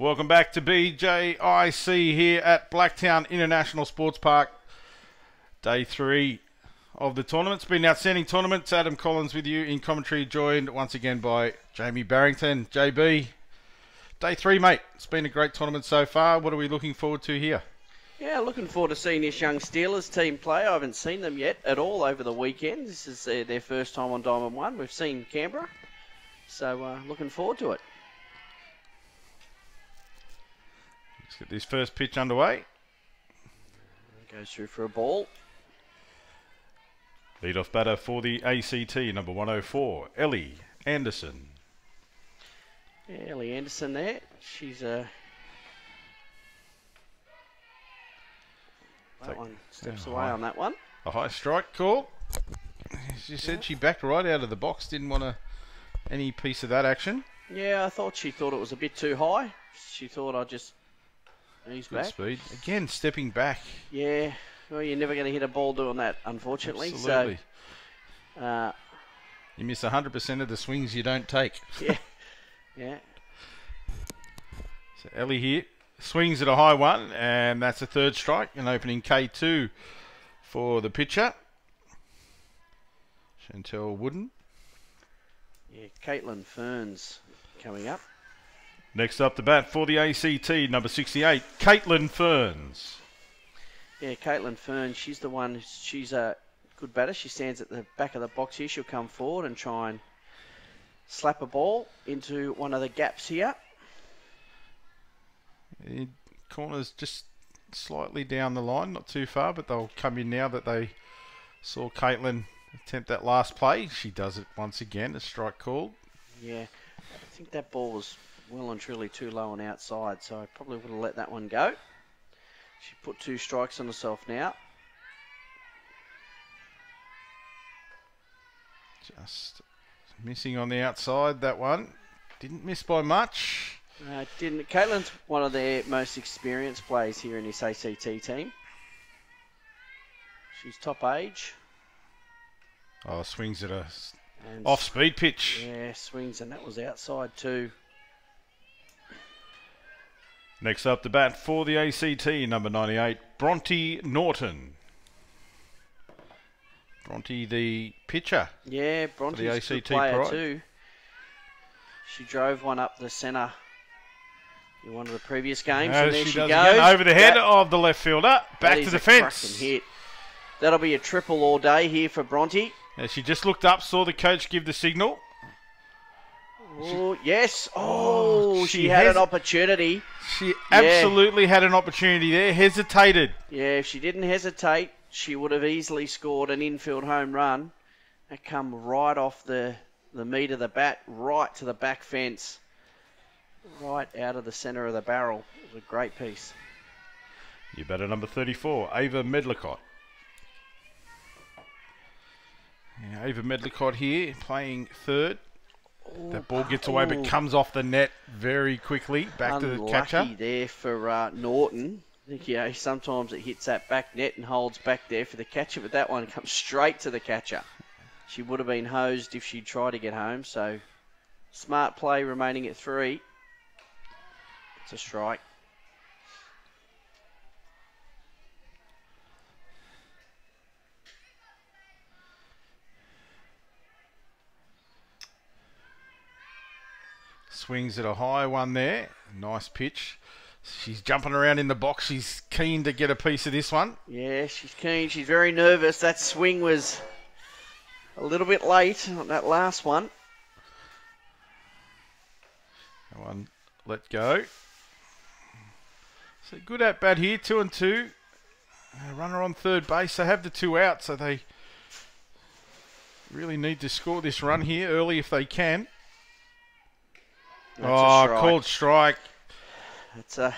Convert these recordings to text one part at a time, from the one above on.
Welcome back to BJIC here at Blacktown International Sports Park. Day three of the tournament. It's been an outstanding tournament. It's Adam Collins with you in commentary, joined once again by Jamie Barrington. JB, day three, mate. It's been a great tournament so far. What are we looking forward to here? Yeah, looking forward to seeing this young Stealers team play. I haven't seen them yet at all over the weekend. This is their first time on Diamond One. We've seen Canberra, so uh, looking forward to it. Get this first pitch underway. Goes through for a ball. Lead off batter for the ACT, number 104, Ellie Anderson. Yeah, Ellie Anderson there. She's a. Uh, that one steps away high. on that one. A high strike call. She said she backed right out of the box, didn't want a, any piece of that action. Yeah, I thought she thought it was a bit too high. She thought I'd just ease Good back. speed. Again, stepping back. Yeah, well, you're never going to hit a ball doing that, unfortunately. Absolutely. So, uh, You miss 100% of the swings you don't take. yeah, yeah. So Ellie here swings at a high one, and that's a third strike, an opening K2 for the pitcher. Chantel Wooden. Yeah, Caitlin Ferns coming up. Next up the bat for the ACT, number 68, Caitlin Ferns. Yeah, Caitlin Ferns, she's the one, she's a good batter. She stands at the back of the box here. She'll come forward and try and slap a ball into one of the gaps here. Corners just slightly down the line, not too far, but they'll come in now that they saw Caitlin attempt that last play. She does it once again, a strike called. Yeah, I think that ball was well and truly too low and outside, so I probably would have let that one go. She put two strikes on herself now. Just missing on the outside, that one. Didn't miss by much. Uh, didn't Caitlin's one of their most experienced players here in this ACT team. She's top age. Oh, swings at a And off speed pitch. Yeah, swings, and that was outside too. Next up, the bat for the ACT, number 98, Bronte Norton. Bronte, the pitcher. Yeah, Bronte's good ACT player pride. too. She drove one up the centre in one of the previous games, and there she she, goes again, over the head That- of the left fielder. Back to the a fence. hit. That'll be a triple all day here for Bronte. She just looked up, saw the coach give the signal. Oh, yes. Oh, oh she she, had an opportunity. She absolutely had an opportunity there, hesitated. Yeah, if she didn't hesitate, she would have easily scored an infield home run. That come right off the, the meat of the bat, right to the back fence, right out of the centre of the barrel. It was a great piece. You better number 34, Ava Medlicott. Yeah, Ava Medlicott here, playing third. That ball gets away but comes off the net very quickly. Back to the catcher. there for uh, Norton. I think, you know, sometimes it hits that back net and holds back there for the catcher, but that one comes straight to the catcher. She would have been hosed if she tried to get home, so smart play remaining at three. It's a strike. Swings at a high one there. Nice pitch. She's jumping around in the box. She's keen to get a piece of this one. Yeah, she's keen. She's very nervous. That swing was a little bit late on that last one. That one let go. So good at bat here, two and two. Uh, runner on third base. They have the two out, so they really need to score this run here early if they can. Oh, strike. called strike. It's a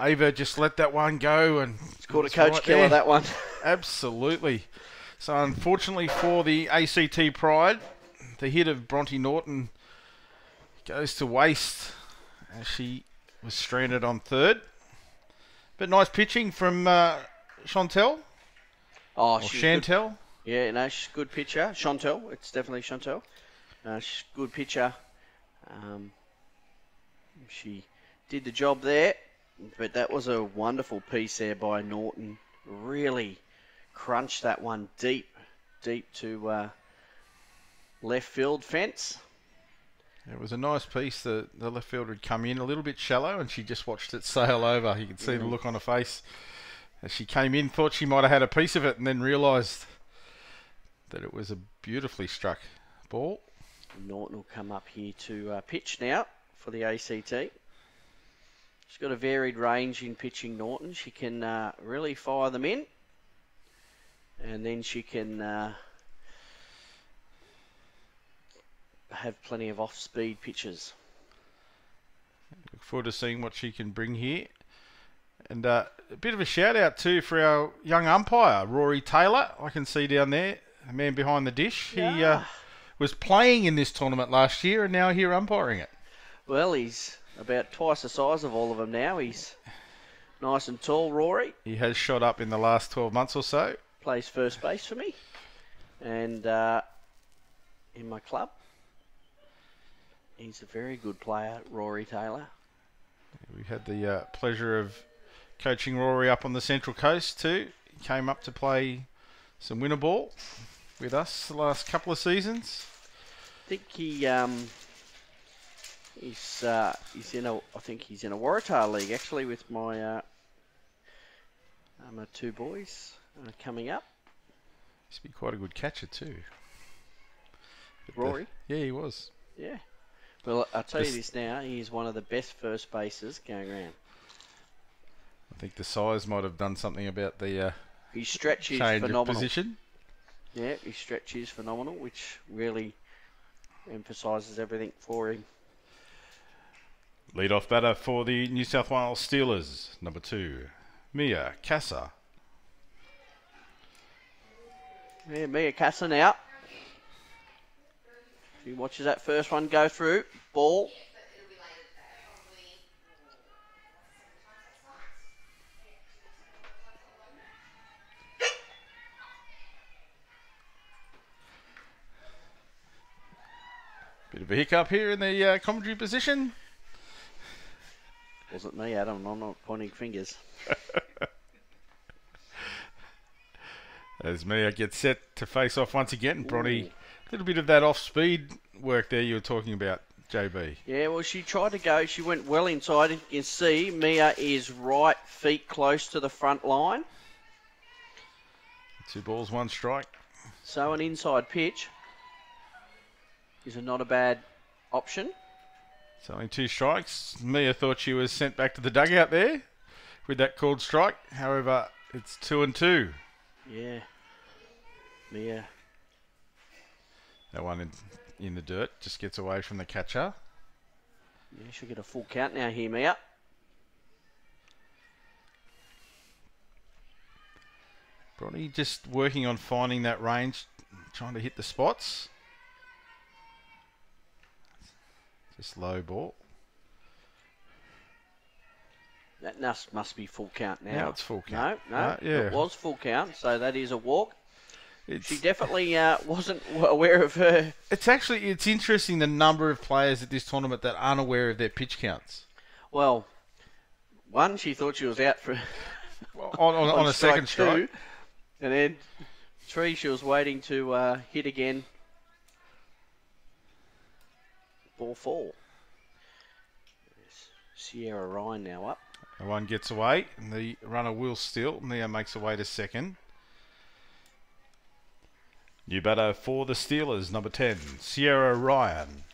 Ava just let that one go and it's called a coach right killer. there. That one. Absolutely. So unfortunately for the ACT Pride, the hit of Bronte Norton goes to waste as she was stranded on third. But nice pitching from uh, Chantel Oh, or she's good. Chantel. Yeah, no, she's a good pitcher. Chantel, it's definitely Chantel. Uh, she's a good pitcher. Um, she did the job there. But that was a wonderful piece there by Norton. Really crunched that one deep, deep to uh, left field fence. It was a nice piece. The, the left fielder had come in a little bit shallow and she just watched it sail over. You could see the look on her face as she came in, thought she might have had a piece of it, and then realised that it was a beautifully struck ball. Norton will come up here to uh, pitch now for the ACT. She's got a varied range in pitching Norton. She can uh, really fire them in, and then she can uh, have plenty of off-speed pitches. Look forward to seeing what she can bring here. And uh, a bit of a shout out too for our young umpire, Rory Taylor. I can see down there, a man behind the dish. He uh, was playing in this tournament last year and now here umpiring it. Well, he's about twice the size of all of them now. He's nice and tall, Rory. He has shot up in the last 12 months or so. plays first base for me, and uh, in my club, he's a very good player, Rory Taylor. We had the uh, pleasure of coaching Rory up on the Central Coast too. He came up to play some winter ball with us the last couple of seasons. I think he um, he's uh, he's in a I think he's in a Waratah league actually with my uh, uh, my two boys uh, coming up. Used to be quite a good catcher too. But the- Rory? yeah, he was. Yeah. Well, I'll tell you This- now. He is one of the best first bases going around. I think the size might have done something about the uh, His stretch is of phenomenal. position. Yeah, his stretch is phenomenal, which really emphasises everything for him. Lead off batter for the New South Wales Stealers, number two, Mia Casa. Yeah, Mia Casa now. She watches that first one go through. Ball. Bit of a hiccup here in the uh, commentary position. Wasn't me, Adam. I'm not pointing fingers. As Mia gets set to face off once again, Bronny. A little bit of that off-speed work there you were talking about, JB. Yeah, well, she tried to go. She went well inside. You can see Mia is right feet close to the front line. Two balls, one strike. So an inside pitch is a not a bad option. It's only two strikes. Mia thought she was sent back to the dugout there with that called strike. However, it's two and two. Yeah. Mia. That one in, in the dirt just gets away from the catcher. Yeah, she'll get a full count now here, Mia. Bronny just working on finding that range, trying to hit the spots. Just low ball. That must, must be full count now. Now it's full count. No, no, Uh, yeah. it was full count, so that is a walk. It's, She definitely uh, wasn't aware of her. it's actually it's interesting the number of players at this tournament that aren't aware of their pitch counts. Well, one, she thought she was out for On, on, on a second strike. two, and then three, she was waiting to uh, hit again. Ball four. Sierra Ryan now up. The one gets away, and the runner will still. Mia makes away to second. New batter for the Stealers, number 10, Sierra Ryan.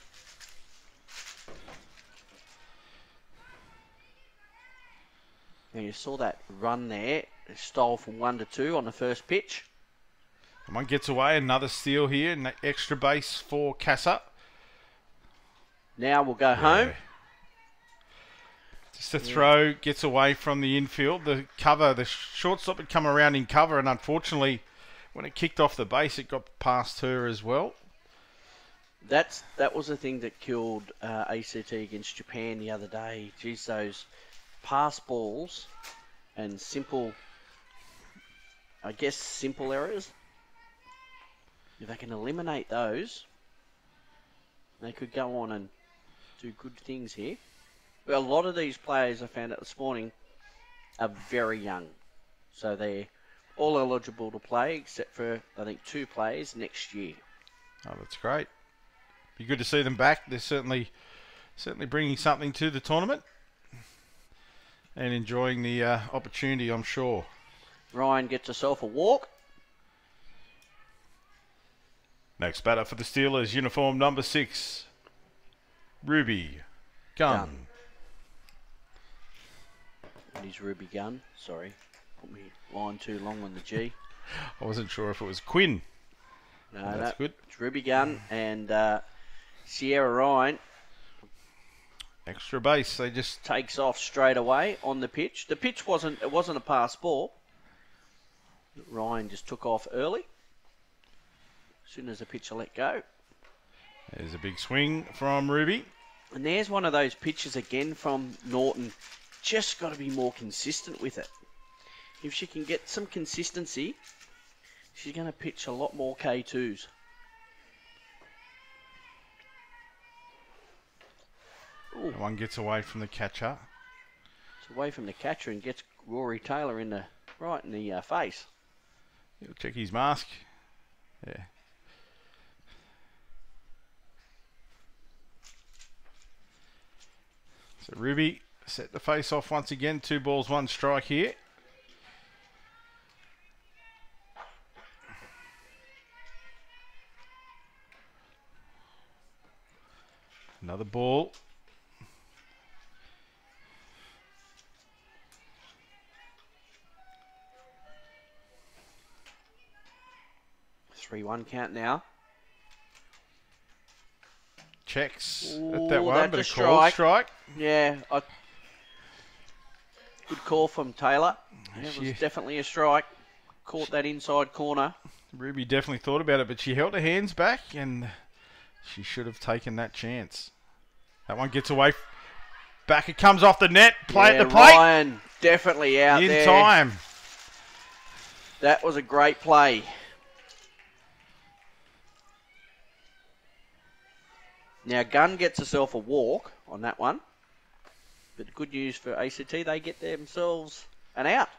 And you saw that run there, stole from one to two on the first pitch. And one gets away, another steal here, and extra base for Casa. Now we'll go home. Just a throw gets away from the infield. The cover, the shortstop had come around in cover, and unfortunately, when it kicked off the base, it got past her as well. That's that was the thing that killed uh, ACT against Japan the other day. Geez, those pass balls and simple, I guess, simple errors. If they can eliminate those, they could go on and do good things here. a lot of these players I found out this morning are very young, so they're all eligible to play except for I think two players next year. Oh, that's great. Be good to see them back. They're certainly certainly bringing something to the tournament and enjoying the uh, opportunity, I'm sure. Ryan gets herself a walk. Next batter for the Stealers, uniform number six, Ruby Gun. Gunn. And his Ruby Gunn. Sorry, put me line too long on the G. I wasn't sure if it was Quinn. No, That's that- good. It's Ruby Gunn and uh, Sierra Ryan Extra base. They just takes off straight away on the pitch. The pitch wasn't it wasn't a pass ball. Ryan just took off early. As soon as the pitcher let go. There's a big swing from Ruby. And there's one of those pitches again from Norton. Just got to be more consistent with it. If she can get some consistency, she's going to pitch a lot more K2s. Ooh, One gets away from the catcher. it's away from the catcher and gets Rory Taylor in the right in the uh, face. He'll check his mask. Yeah. So Ruby set the face off once again. Two balls, one strike here. Another ball. Three-one count now. Checks Ooh, at that one, but a called strike. strike. Yeah, I, good call from Taylor. It was definitely a strike. Caught that inside corner. Ruby definitely thought about it, but she held her hands back and she should have taken that chance. That one gets away. Back it comes off the net. Play yeah, at the plate. Ryan definitely out in there. time. That was a great play. Now Gunn gets herself a walk on that one. But good news for ACT, they get themselves an out.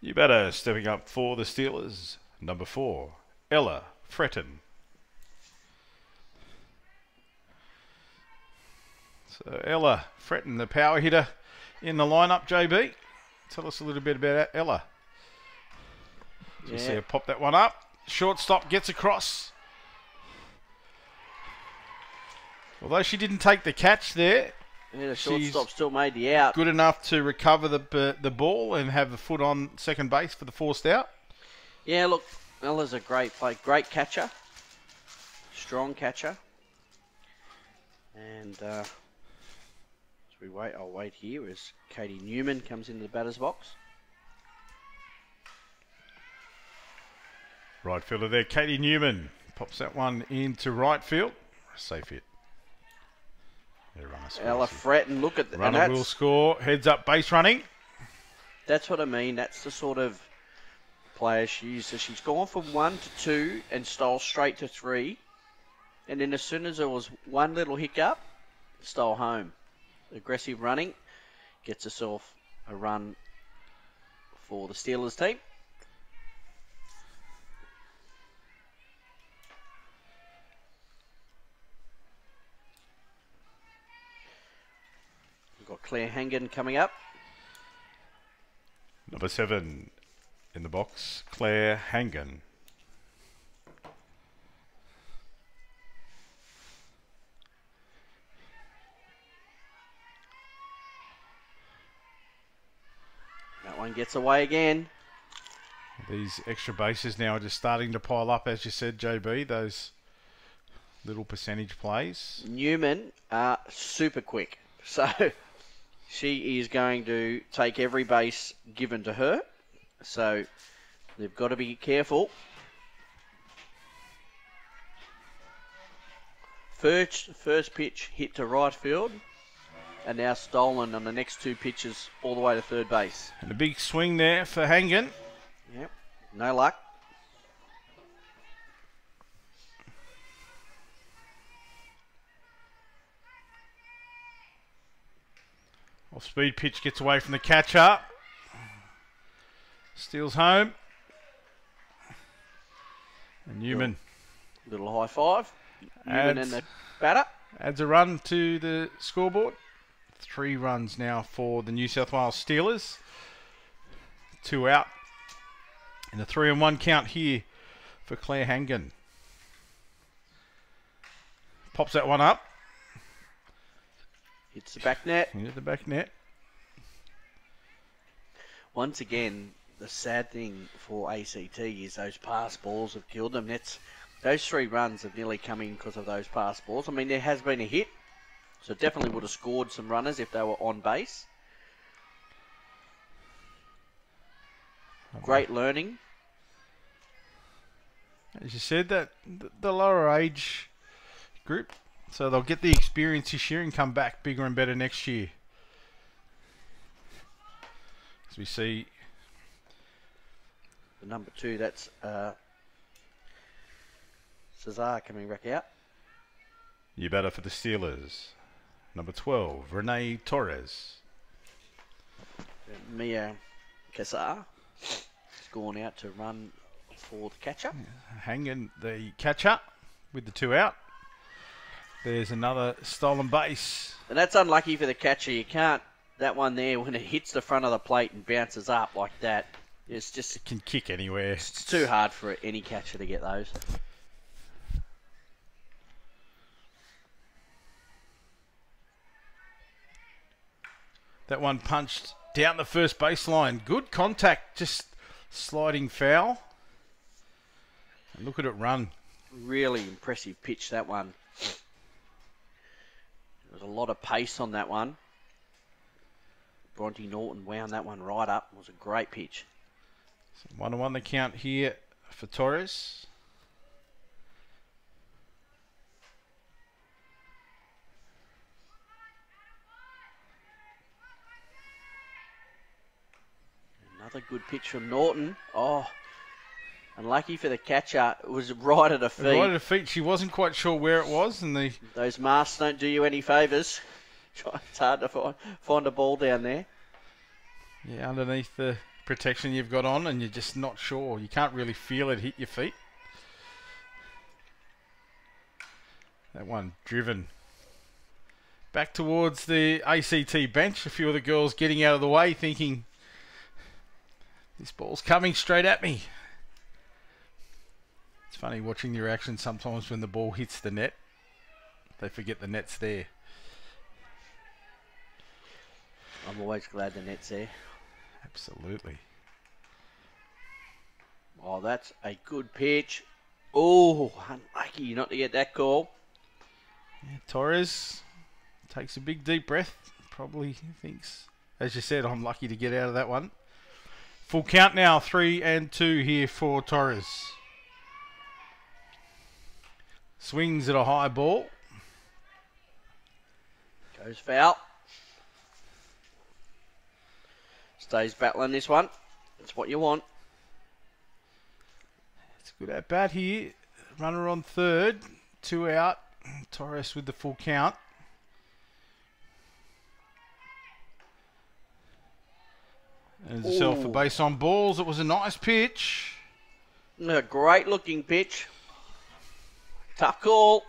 You better stepping up for the Stealers. Number four, Ella Fretton. So Ella Fretton, the power hitter in the lineup. JB, tell us a little bit about Ella. You see Yeah. her pop that one up. Shortstop gets across. Although she didn't take the catch there, Yeah, the shortstop still made the out. good enough to recover the the ball and have the foot on second base for the forced out. Yeah, look, Ella's a great play, great catcher, strong catcher, and uh, as we wait, I'll wait here as Katie Newman comes into the batter's box. Right fielder there, Katie Newman pops that one into right field. Safe hit. Ella here. Fretton, look at that. Runner will score. Heads up, base running. that's what I mean. That's the sort of player she is. So she's gone from one to two and stole straight to three, and then as soon as there was one little hiccup, stole home. Aggressive running gets herself a run for the Stealers team. Claire Hangen coming up. Number seven in the box, Claire Hangen. That one gets away again. These extra bases now are just starting to pile up, as you said, JB. Those little percentage plays. Newman are super quick. So she is going to take every base given to her. So they've got to be careful. First, first pitch hit to right field, and now stolen on the next two pitches all the way to third base. And a big swing there for Hangen. Yep, no luck. Off speed pitch gets away from the catcher. Steals home. And Newman Little high five. Newman Adds- and the batter. adds a run to the scoreboard. Three runs now for the New South Wales Stealers. Two out. And a three and one count here for Claire Hangen. Pops that one up Hits the back net. into the back net. Once again, the sad thing for ACT is those pass balls have killed them. That's those three runs have nearly come in because of those pass balls. I mean, there has been a hit, so definitely would have scored some runners if they were on base. Oh, Great learning. As you said, that the lower age group, so they'll get the experience this year and come back bigger and better next year. As we see, The number two, that's uh, Cesar coming back out. you better for the Stealers. Number 12, Renee Torres. Mia Casar has gone out to run for the catcher. Hangen the catcher with the two out. There's another stolen base. And that's unlucky for the catcher. You can't, that one there, when it hits the front of the plate and bounces up like that, it's just It Can kick anywhere. it's too hard for any catcher to get those. That one punched down the first baseline. Good contact, just sliding foul. And look at it run. Really impressive pitch, that one. There was a lot of pace on that one. Bronte Norton wound that one right up. It was a great pitch. One on one the count here for Torres. Another good pitch from Norton. Oh, unlucky for the catcher. It was right at a feet. Right at her feet, she wasn't quite sure where it was, and the Those masks don't do you any favours. It's hard to find, find a ball down there. yeah underneath the protection you've got on, and you're just not sure. You can't really feel it hit your feet. That one driven back towards the ACT bench. A few of the girls getting out of the way, thinking this ball's coming straight at me. It's funny watching the reaction sometimes when the ball hits the net. They forget the net's there. I'm always glad the net's there. Absolutely. Oh, that's a good pitch. Oh, unlucky not to get that call. Yeah, Torres takes a big deep breath. Probably thinks, as you said, I'm lucky to get out of that one. Full count now, three and two here for Torres. Swings at a high ball. Goes foul. Stays battling this one. That's what you want. It's a good at bat here. Runner on third, two out. Torres with the full count. And herself a Ooh. base on balls. It was a nice pitch. A great looking pitch. Tough call.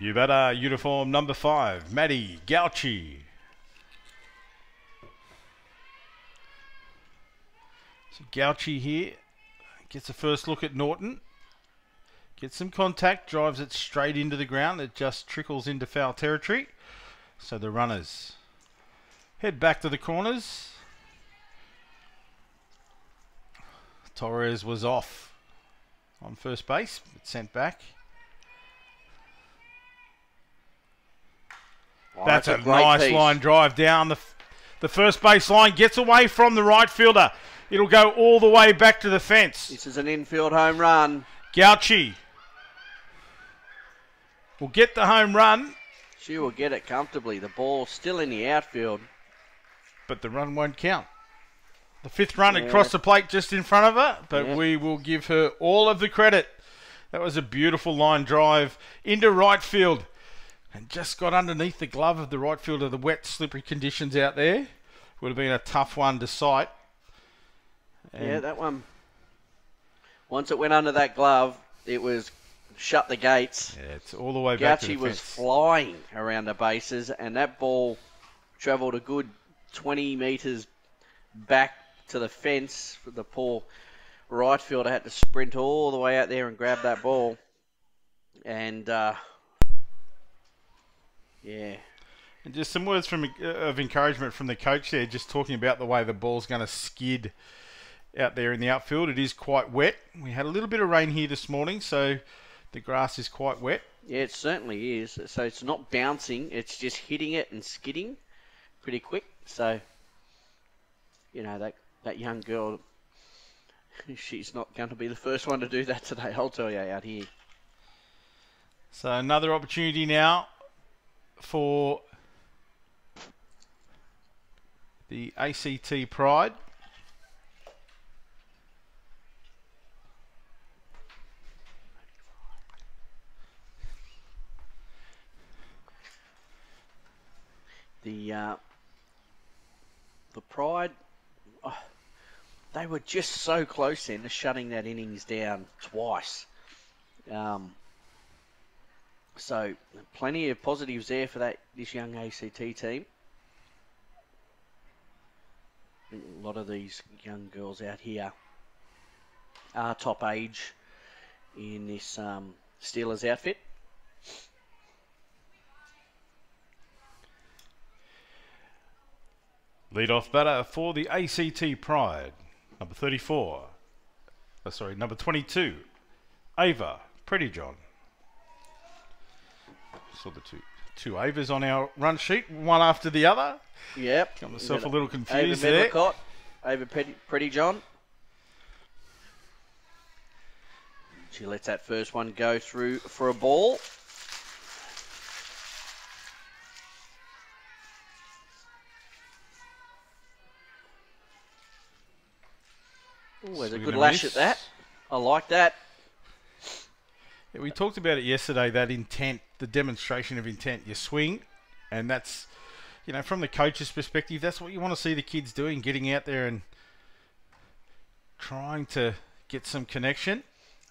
You better uniform number five, Maddie Gauchi. So Gauchi here gets a first look at Norton. Gets some contact, drives it straight into the ground. It just trickles into foul territory. So the runners head back to the corners. Torres was off on first base, but sent back. Oh, That's, a, great nice piece. line drive down the the first base line. Gets away from the right fielder. It'll go all the way back to the fence. This is an infield home run. Gauchi will get the home run, She will get it comfortably. The ball's still in the outfield. but the run won't count. The fifth run Yeah. across the plate just in front of her, but Yeah. we will give her all of the credit. That was a beautiful line drive into right field. and just got underneath the glove of the right fielder. The wet, slippery conditions out there would have been a tough one to sight. And yeah, that one. Once it went under that glove, it was shut the gates. yeah, it's all the way back to Gauchi the was flying around the bases, and that ball travelled a good 20 metres back to the fence. For the poor right fielder had to sprint all the way out there and grab that ball. And, uh, yeah, And just some words from uh, of encouragement from the coach there, just talking about the way the ball's going to skid out there in the outfield. It is quite wet. We had a little bit of rain here this morning, so the grass is quite wet. yeah, it certainly is. So it's not bouncing, it's just hitting it and skidding pretty quick. So, you know, that, that young girl, she's not going to be the first one to do that today, I'll tell you, out here. So another opportunity now for the ACT Pride. The uh, the Pride, oh, they were just so close then to shutting that innings down twice. Um, so plenty of positives there for that this young ACT team. A lot of these young girls out here are top age in this um, Stealers outfit. Lead off batter for the ACT Pride, number 34. Uh, sorry, number 22, Ava Pretty John. Saw the two two Avas on our run sheet, one after the other. Yep. Got myself a little got Ava confused there. Medlicott, Ava Pretty, Pretty John. She lets that first one go through for a ball. Ooh, there's a good lash miss. at that. I like that. Yeah, we talked about it yesterday. That intent, the demonstration of intent. You swing, and that's, you know, from the coach's perspective, that's what you want to see the kids doing, getting out there and trying to get some connection,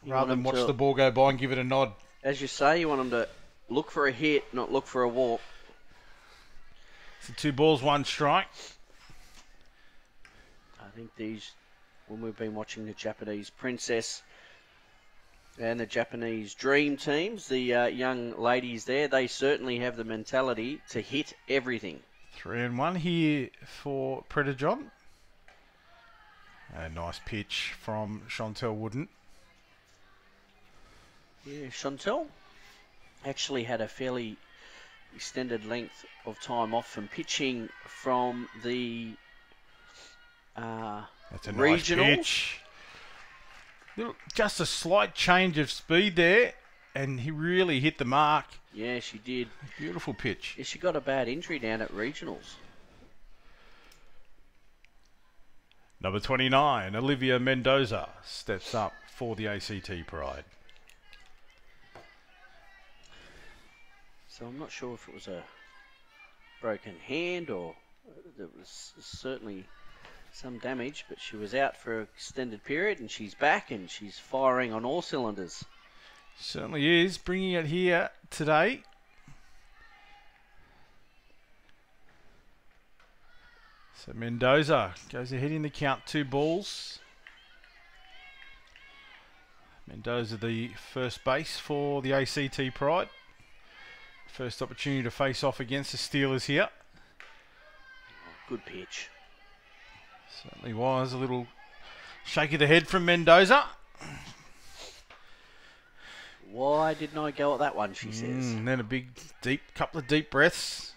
You rather than watch to- the ball go by and give it a nod. As you say, you want them to look for a hit, not look for a walk. So two balls, one strike. I think these, when we've been watching the Japanese Princess and the Japanese Dream teams, the uh, young ladies there, they certainly have the mentality to hit everything. Three and one here for Pretty John. A nice pitch from Chantel Wooden. Yeah, Chantel actually had a fairly extended length of time off from pitching from the uh, That's a nice pitch. Little- Just a slight change of speed there, and he really hit the mark. yeah, she did. Beautiful pitch. Yeah, she got a bad injury down at regionals. Number 29, Olivia Mendoza steps up for the ACT Pride. So I'm not sure if it was a broken hand or there was certainly some damage, but she was out for an extended period and she's back and she's firing on all cylinders. Certainly is. Bringing it here today. So Mendoza goes ahead in the count, two balls. Mendoza, the first base for the ACT Pride. First opportunity to face off against the Stealers here. Good pitch. Certainly was a little shake of the head from Mendoza. Why didn't I go at that one? She says. Mm, then a big, deep, couple of deep breaths.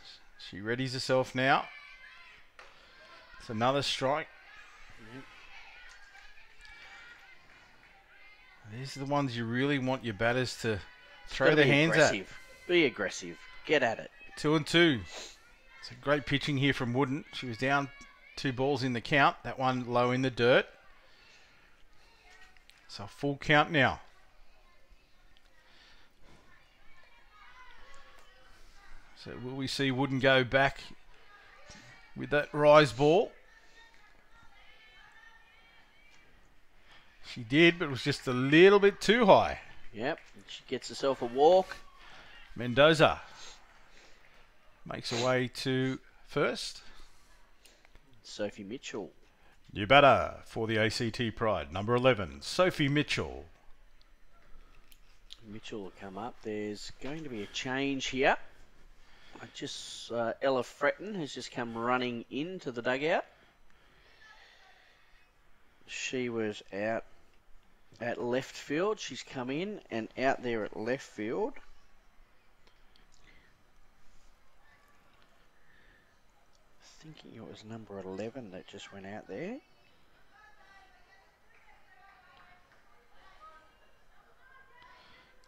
She readies herself now. It's another strike. These are the ones you really want your batters to throw their be hands aggressive. Be aggressive. Get at it. Two and two. It's a great pitching here from Wooden. She was down two balls in the count. That one low in the dirt. So full count now. So will we see Wooden go back with that rise ball? She did, but it was just a little bit too high. Yep, she gets herself a walk. Mendoza makes her way to first. Sophie Mitchell. You better for the ACT Pride. Number 11, Sophie Mitchell. Mitchell will come up. There's going to be a change here. I just uh, Ella Fretton has just come running into the dugout. She was out at left field. She's come in and out there at left field. Thinking it was number 11 that just went out there.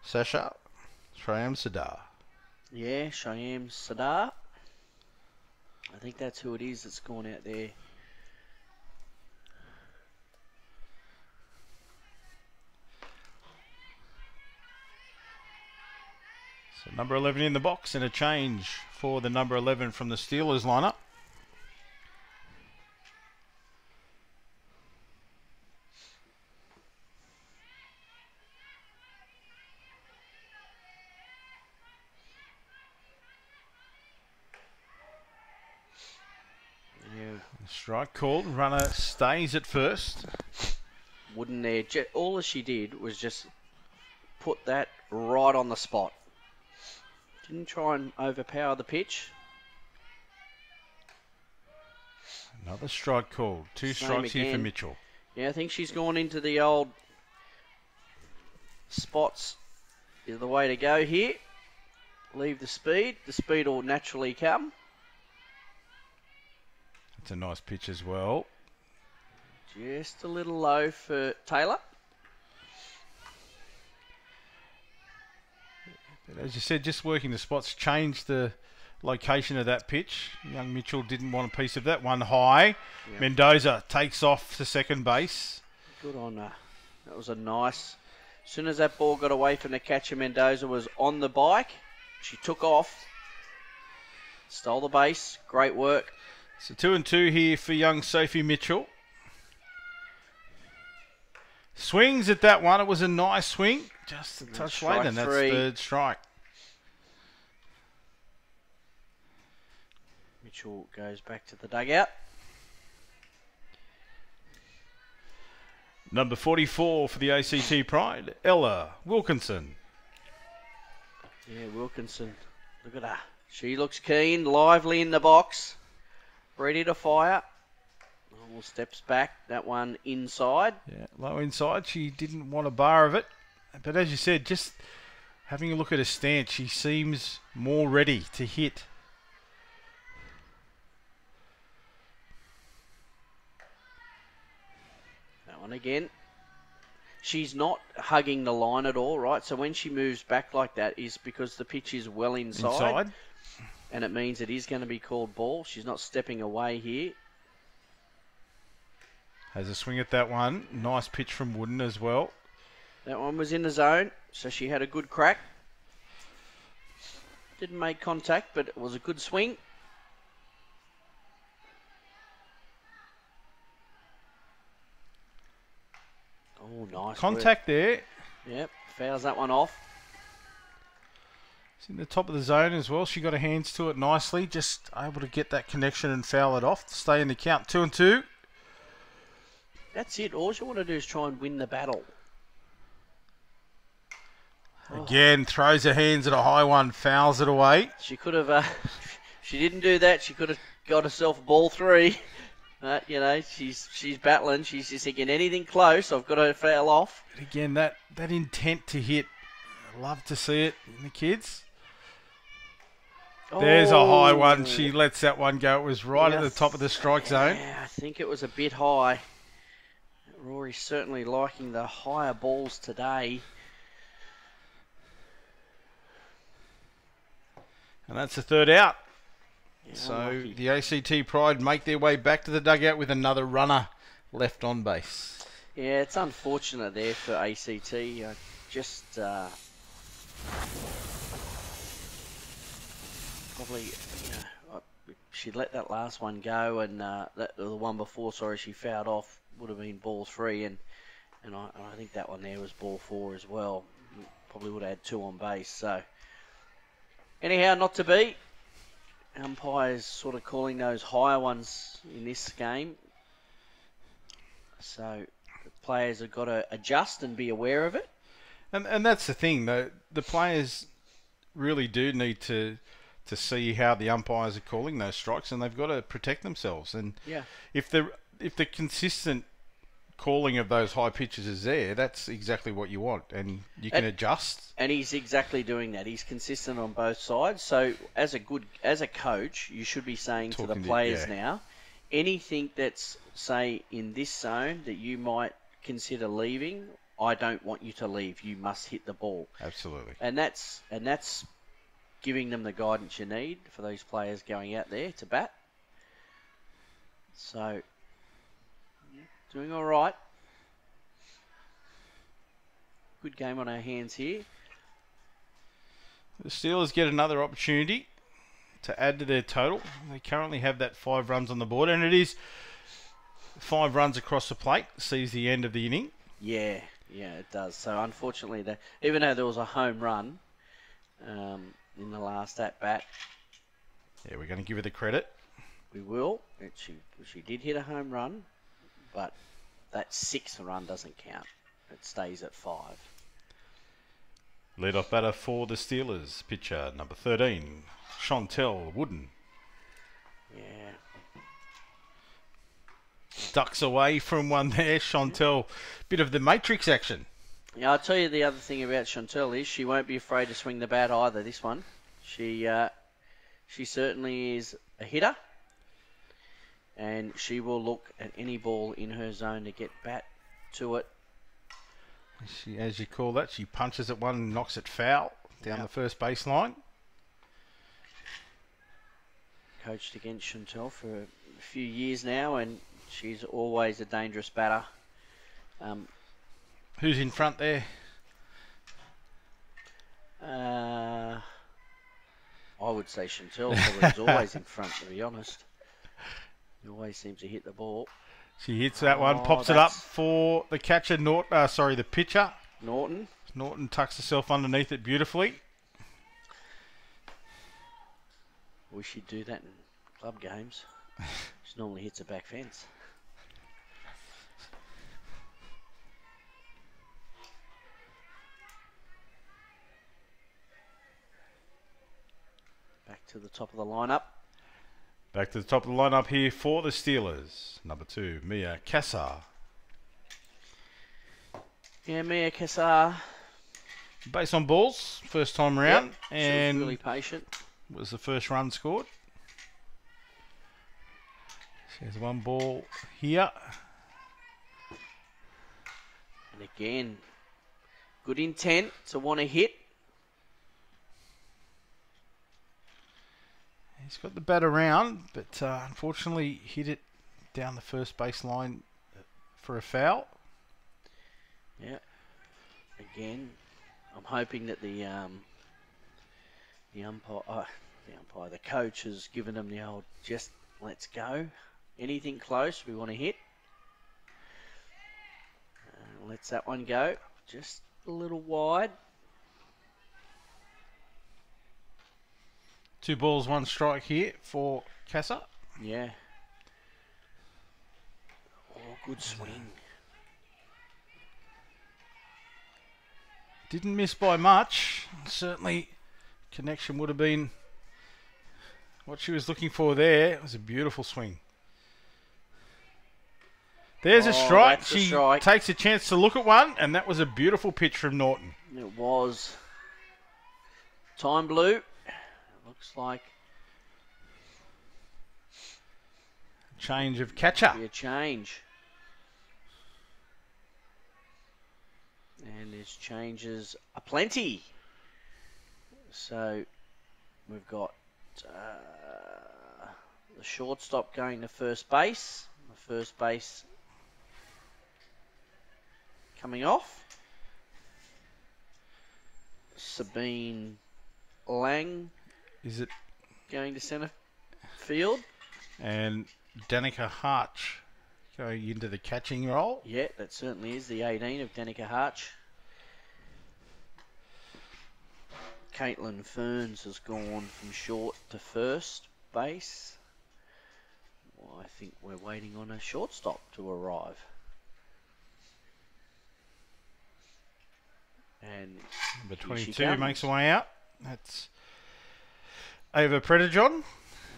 Sasha Shrayam Sadar. Yeah, Cheyenne Sadar. I think that's who it is that's gone out there. So number 11 in the box and a change for the number 11 from the Stealers lineup. Strike called. Runner stays at first. wooden there. All she did was just put that right on the spot. Didn't try and overpower the pitch. Another strike called. Two Same strikes here for. Mitchell. Yeah, I think she's gone into the old spots is the way to go here. Leave the speed. The speed will naturally come. It's a nice pitch as well. Just a little low for Taylor. But as you said, just working the spots changed the location of that pitch. Young Mitchell didn't want a piece of that one high. Yep. Mendoza takes off to second base. Good on her. That was a nice. As soon as that ball got away from the catcher, Mendoza was on the bike. She took off, stole the base. Great work. So two and two here for young Sophie Mitchell. Swings at that one. It was a nice swing. Just a touch late, and that's three. third strike. Mitchell goes back to the dugout. Number 44 for the ACT Pride, Ella Wilkinson. Yeah, Wilkinson. Look at her. She looks keen, lively in the box, ready to fire. Normal steps back. That one inside. Yeah, low inside. She didn't want a bar of it. But as you said, just having a look at her stance, she seems more ready to hit. That one again. She's not hugging the line at all, right? So when she moves back like that is because the pitch is well inside, Inside. And it means it is going to be called ball. She's not stepping away here. Has a swing at that one. Nice pitch from Wooden as well. That one was in the zone, so she had a good crack. Didn't make contact, but it was a good swing. Oh, nice. work. Contact there. Yep, fouls that one off. It's in the top of the zone as well. She got her hands to it nicely. Just able to get that connection and foul it off. Stay in the count. Two and two. That's it. All you want to do is try and win the battle. Again, throws her hands at a high one, fouls it away. She could have. Uh, she didn't do that. She could have got herself a ball three. But you know, she's she's battling. She's just thinking anything close. I've got to foul off. But again, that, that intent to hit, love to see it in the kids. There's a high one. Oh. She lets that one go. It was right at the top of the strike zone. Yeah, I think it was a bit high. Rory's certainly liking the higher balls today. And that's the third out. Yeah, So unlucky. the ACT Pride make their way back to the dugout with another runner left on base. yeah, it's unfortunate there for ACT. I just uh, probably, you know, she'd let that last one go, and uh, that the one before, sorry, she fouled off would have been ball three, and and I, and I think that one there was ball four as well. Probably would have had two on base. So anyhow, not to be. Umpires sort of calling those higher ones in this game. So players have got to adjust and be aware of it. And and that's the thing, though. The players really do need to to see how the umpires are calling those strikes, and they've got to protect themselves. And Yeah. if the if the consistent calling of those high pitches is there, that's exactly what you want, and you can And- adjust. And he's exactly doing that. He's consistent on both sides. So as a good as a coach, you should be saying to Talking the to- players yeah. now, anything that's say in this zone that you might consider leaving, I don't want you to leave. You must hit the ball. Absolutely. And that's and that's giving them the guidance you need for those players going out there to bat. So doing all right. Good game on our hands here. The Stealers get another opportunity to add to their total. They currently have that five runs on the board, and it is five runs across the plate. Sees the end of the inning. Yeah, yeah, it does. So unfortunately, the, even though there was a home run um, in the last at bat, Yeah, we're going to give her the credit. we will. It, she she did hit a home run, but that sixth run doesn't count. It stays at five. Lead off batter for the Stealers. Pitcher number 13, Chantel Wooden. Yeah, Ducks away from one there. Chantel, bit of the Matrix action. Yeah. I'll tell you the other thing about Chantel is she won't be afraid to swing the bat either. This one, she uh, she certainly is a hitter, and she will look at any ball in her zone to get bat to it She, as you call that, she punches at one and knocks it foul down Yeah. the first baseline. coached against Chantel for a few years now, and she's always a dangerous batter. Um, Who's in front there? uh, I would say Chantel probably is always in front, to be honest. He always seems to hit the ball. She hits that one, Oh, pops it up for the catcher. Norton, uh, sorry, the pitcher. Norton, Norton tucks herself underneath it beautifully. wish he'd do that in club games. She normally hits a back fence. To the top of the lineup. Back to the top of the lineup here for the Stealers. Number two, Mia Kassar. Yeah, Mia Kassar. Base on balls, first time round, Yep, and really patient. was the first run scored. She has one ball here. And again, good intent to want to hit. He's got the bat around, but uh, unfortunately hit it down the first baseline for a foul. Yeah. Again, I'm hoping that the um, the umpire, uh, the umpire, the coach has given them the old just let's go. Anything close, we want to hit. Uh, lets that one go. Just a little wide. Two balls, one strike here for Kassar. Yeah. Oh, good swing. Didn't miss by much. Certainly, connection would have been what she was looking for there. It was a beautiful swing. There's a Oh, strike. that's a She strike. takes a chance to look at one, and that was a beautiful pitch from Norton. It was time blue. Looks like Change of catcher. be a change. And there's changes aplenty. So we've got uh, the shortstop going to first base. The first base coming off. Sabine Lang. Is it going to centre field. And Danica Harch going into the catching role. Yeah, that certainly is the 18 of Danica Harch. Caitlin Ferns has gone from short to first base. Well, I think we're waiting on a shortstop to arrive. And Number 22 makes a way out. That's Ava Predajon.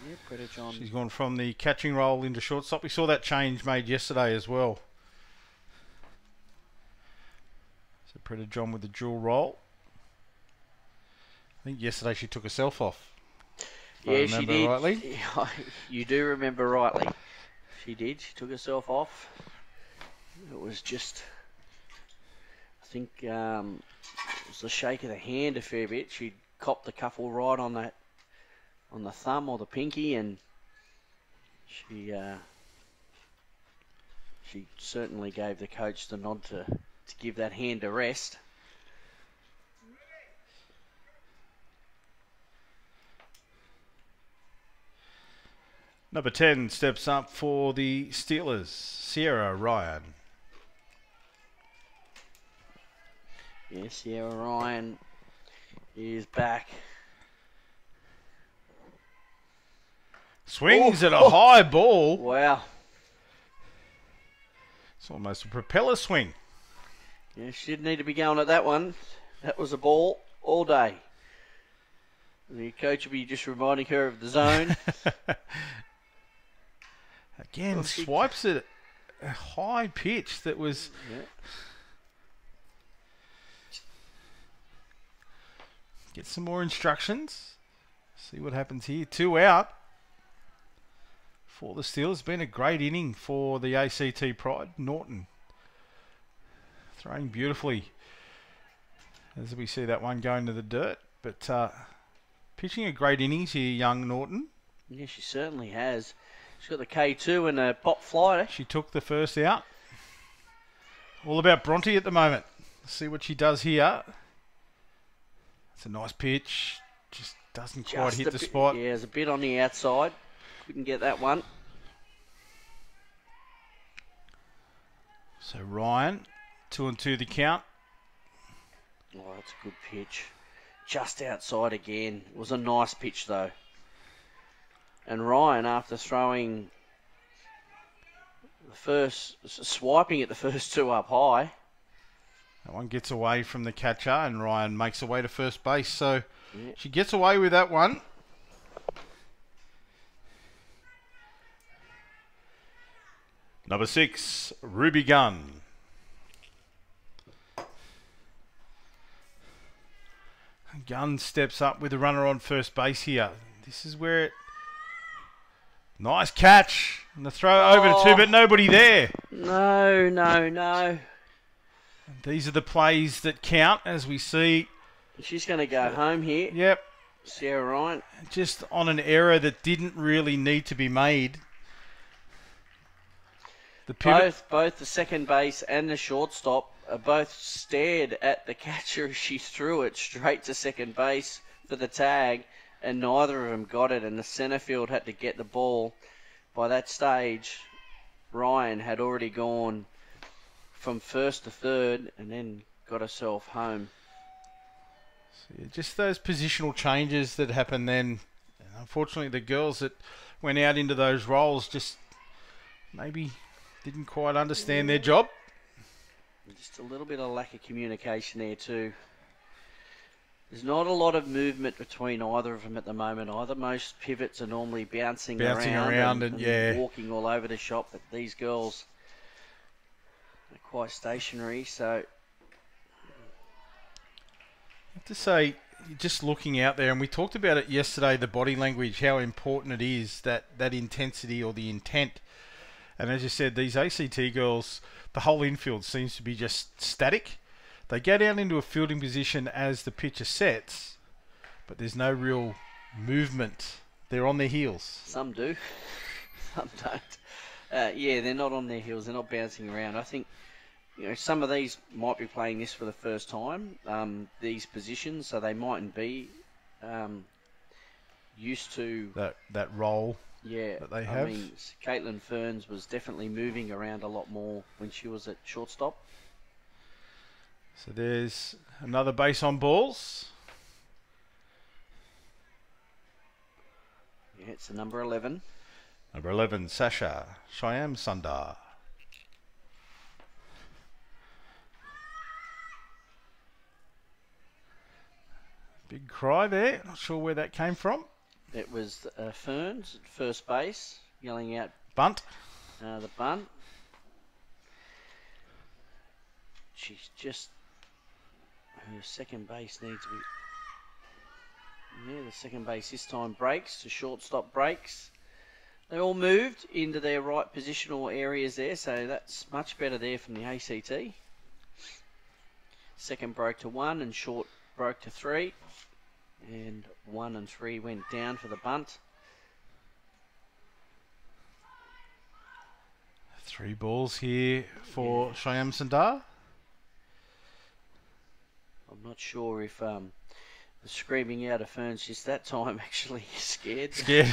yeah, Predajon She's gone from the catching role into shortstop. We saw that change made yesterday as well. So Predajon with the dual role. I think yesterday she took herself off. Yeah, she did. rightly. You do remember rightly. She did. She took herself off. It was just, I think, um, it was the shake of the hand a fair bit. She copped the couple right on that, on the thumb or the pinky, and she, uh, she certainly gave the coach the nod to, to give that hand a rest. Number 10 steps up for the Stealers, Sierra Ryan. Yes, Sierra Ryan is back. Swings Oh, at a oh. high ball. Wow. It's almost a propeller swing. Yeah, she didn't need to be going at that one. That was a ball all day. The coach will be just reminding her of the zone. Again, Well, she- swipes at a high pitch that was. yeah. Get some more instructions. See what happens here. Two out for the Stealers. Been a great inning for the ACT Pride. Norton throwing beautifully as we see that one going to the dirt. But uh, pitching a great innings here, young Norton. yeah, she certainly has. She's got the K2 and a pop flighter. She took the first out. All about Bronte at the moment. Let's see what she does here. It's a nice pitch. Just doesn't quite hit the bit- spot. Yeah, there's a bit on the outside. Couldn't get that one. So Ryan, two and two the count. Oh, that's a good pitch. Just outside again. It was a nice pitch though. And Ryan, after throwing the first, swiping at the first two up high, That one gets away from the catcher, and Ryan makes away to first base. So Yeah. she gets away with that one. Number six, Ruby Gunn. Gunn steps up with the runner on first base here. This is where it. Nice catch. And the throw over to oh. two, but nobody there. no, no, no. These are the plays that count, as we see. She's going to go home here. Yep, Sierra Ryan. just on an error that didn't really need to be made. The pivot. Both, both the second base and the shortstop uh, both stared at the catcher as she threw it straight to second base for the tag, and neither of them got it. And the centre field had to get the ball. By that stage, Ryan had already gone from first to third, and then got herself home. Yeah, just those positional changes that happen then. Unfortunately, the girls that went out into those roles just maybe didn't quite understand their job. Just a little bit of lack of communication there too. There's not a lot of movement between either of them at the moment. Either most pivots are normally bouncing, Bouncing around, around and, yeah. walking all over the shop, but these girls are quite stationary. So I have to say, just looking out there, and we talked about it yesterday, the body language, how important it is that that intensity or the intent. And as you said, these ACT girls, the whole infield seems to be just static. They go down into a fielding position as the pitcher sets, but there's no real movement. They're on their heels. some do, some don't. Uh, yeah, they're not on their heels. They're not bouncing around. I think you know some of these might be playing this for the first time. Um, these positions, so they mightn't be um, used to that that role. Yeah, that they I mean, Caitlin Ferns was definitely moving around a lot more when she was at shortstop. So there's another base on balls. Yeah, it's a number 11. Number 11, Sasha Shyam Sundar. Big cry there. Not sure where that came from. It was uh, Ferns at first base, yelling out Bunt. uh, the bunt. She's just. Her second base needs to be. Yeah, the second base this time breaks to shortstop breaks. They all moved into their right positional areas there, so that's much better there from the ACT. Second broke to one and short broke to three. And one and three went down for the bunt. Three balls here for Shyam Sundar. I'm not sure if um, the screaming out of Ferns is that time actually scared Scared.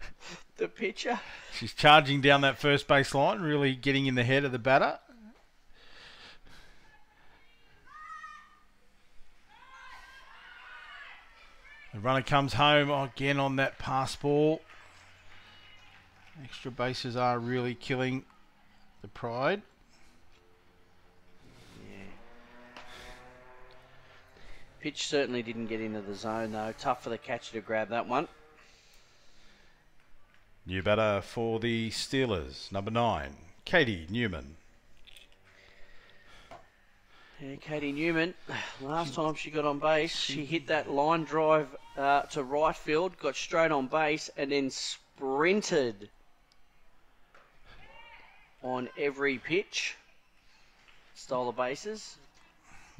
the pitcher. She's charging down that first base line, really getting in the head of the batter. The runner comes home again on that pass ball. Extra bases are really killing the pride. Yeah. Pitch certainly didn't get into the zone though. Tough for the catcher to grab that one. New batter for the Stealers, number nine, Katie Newman. Yeah, Katie Newman, last time she got on base, she hit that line drive uh, to right field, got straight on base, and then sprinted on every pitch. Stole the bases.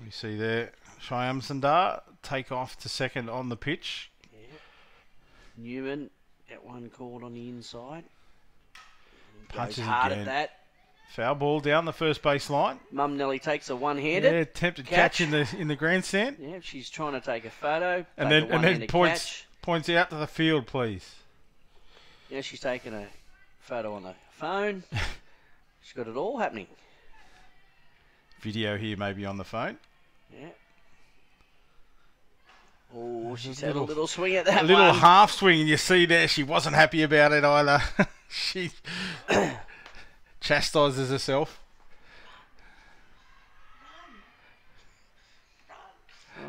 We see there Shyam Sundar take off to second on the pitch. Newman got one called on the inside. Goes Punches hard again. at that. Foul ball down the first base line. Mum Nelly takes a one-handed. Yeah, Yeah. attempted catch. catch in the in the grandstand, Yeah, she's trying to take a photo. and then and then points catch. points out to the field, please. Yeah, she's taking a photo on the phone. she's got it all happening. Video here, maybe on the phone. Yeah. Oh, she's a had a little- little swing at that a little one. half swing, and you see there she wasn't happy about it either. she chastises herself.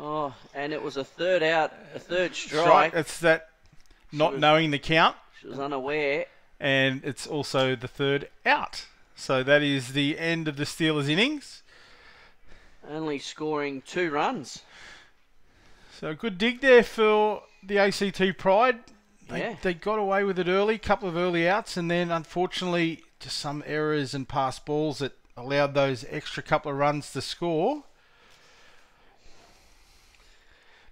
Oh, and it was a third out, a third Strike. strike. It's that not was- knowing the count, She was unaware. and it's also the third out. So that is the end of the Stealers' innings. Only scoring two runs. So a good dig there for the ACT Pride. They, Yeah. they got away with it early, couple of early outs, and then unfortunately just some errors and pass balls that allowed those extra couple of runs to score.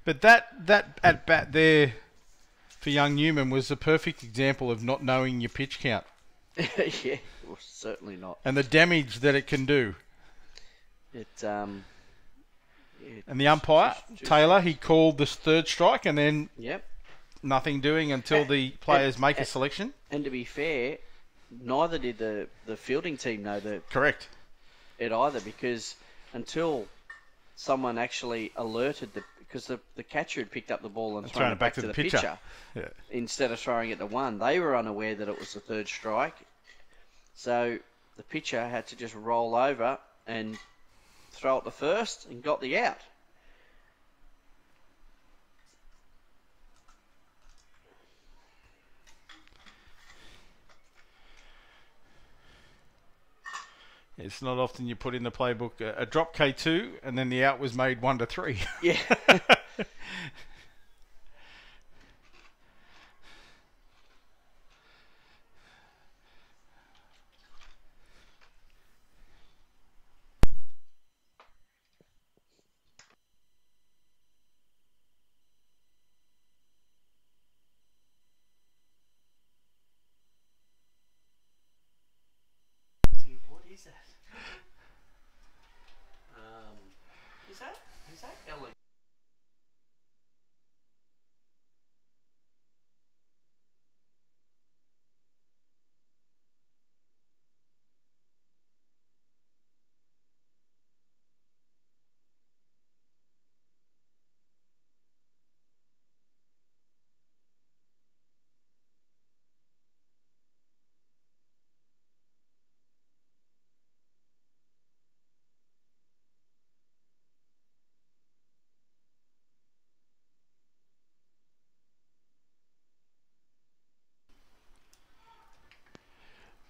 But that that at bat there for young Newman was a perfect example of not knowing your pitch count yeah, well, certainly not. and the damage that it can do. It um. it- And the umpire Taylor, he called this third strike, and then Yep. nothing doing until the players make a selection. And to be fair, neither did the the fielding team know that Correct. it either because until someone actually alerted the because the, the catcher had picked up the ball and thrown, it back, to, the pitcher, Yeah. instead of throwing it to one. They were unaware that it was the third strike, so the pitcher had to just roll over and throw it to first and got the out. It's not often you put in the playbook a, a drop K2 and then the out was made 1 to 3. Yeah. what is that? Um, is that is that Ellen?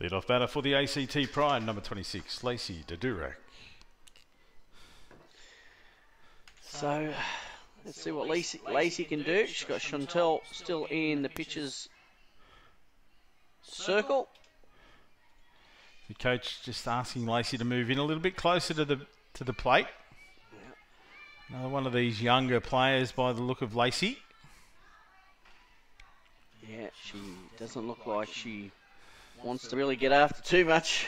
Lead off batter for the ACT Pride, number 26, Lacey Dedurek. So let's see what Lacey, Lacey can do. She's got Chantel still in the pitcher's circle. The coach just asking Lacey to move in a little bit closer to the to the plate. Another one of these younger players by the look of Lacey. Yeah, she doesn't look like she wants to really get after too much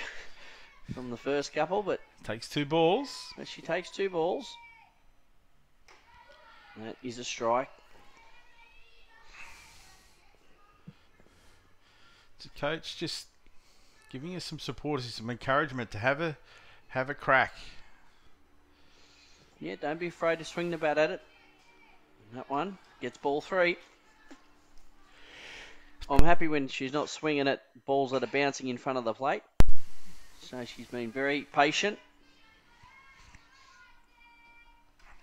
from the first couple, but Takes two balls. but she takes two balls. That is a strike. The coach just giving us some support, some encouragement to have a have a crack. Yeah, don't be afraid to swing the bat at it. That one gets ball three. I'm happy when she's not swinging at balls that are bouncing in front of the plate. So she's been very patient.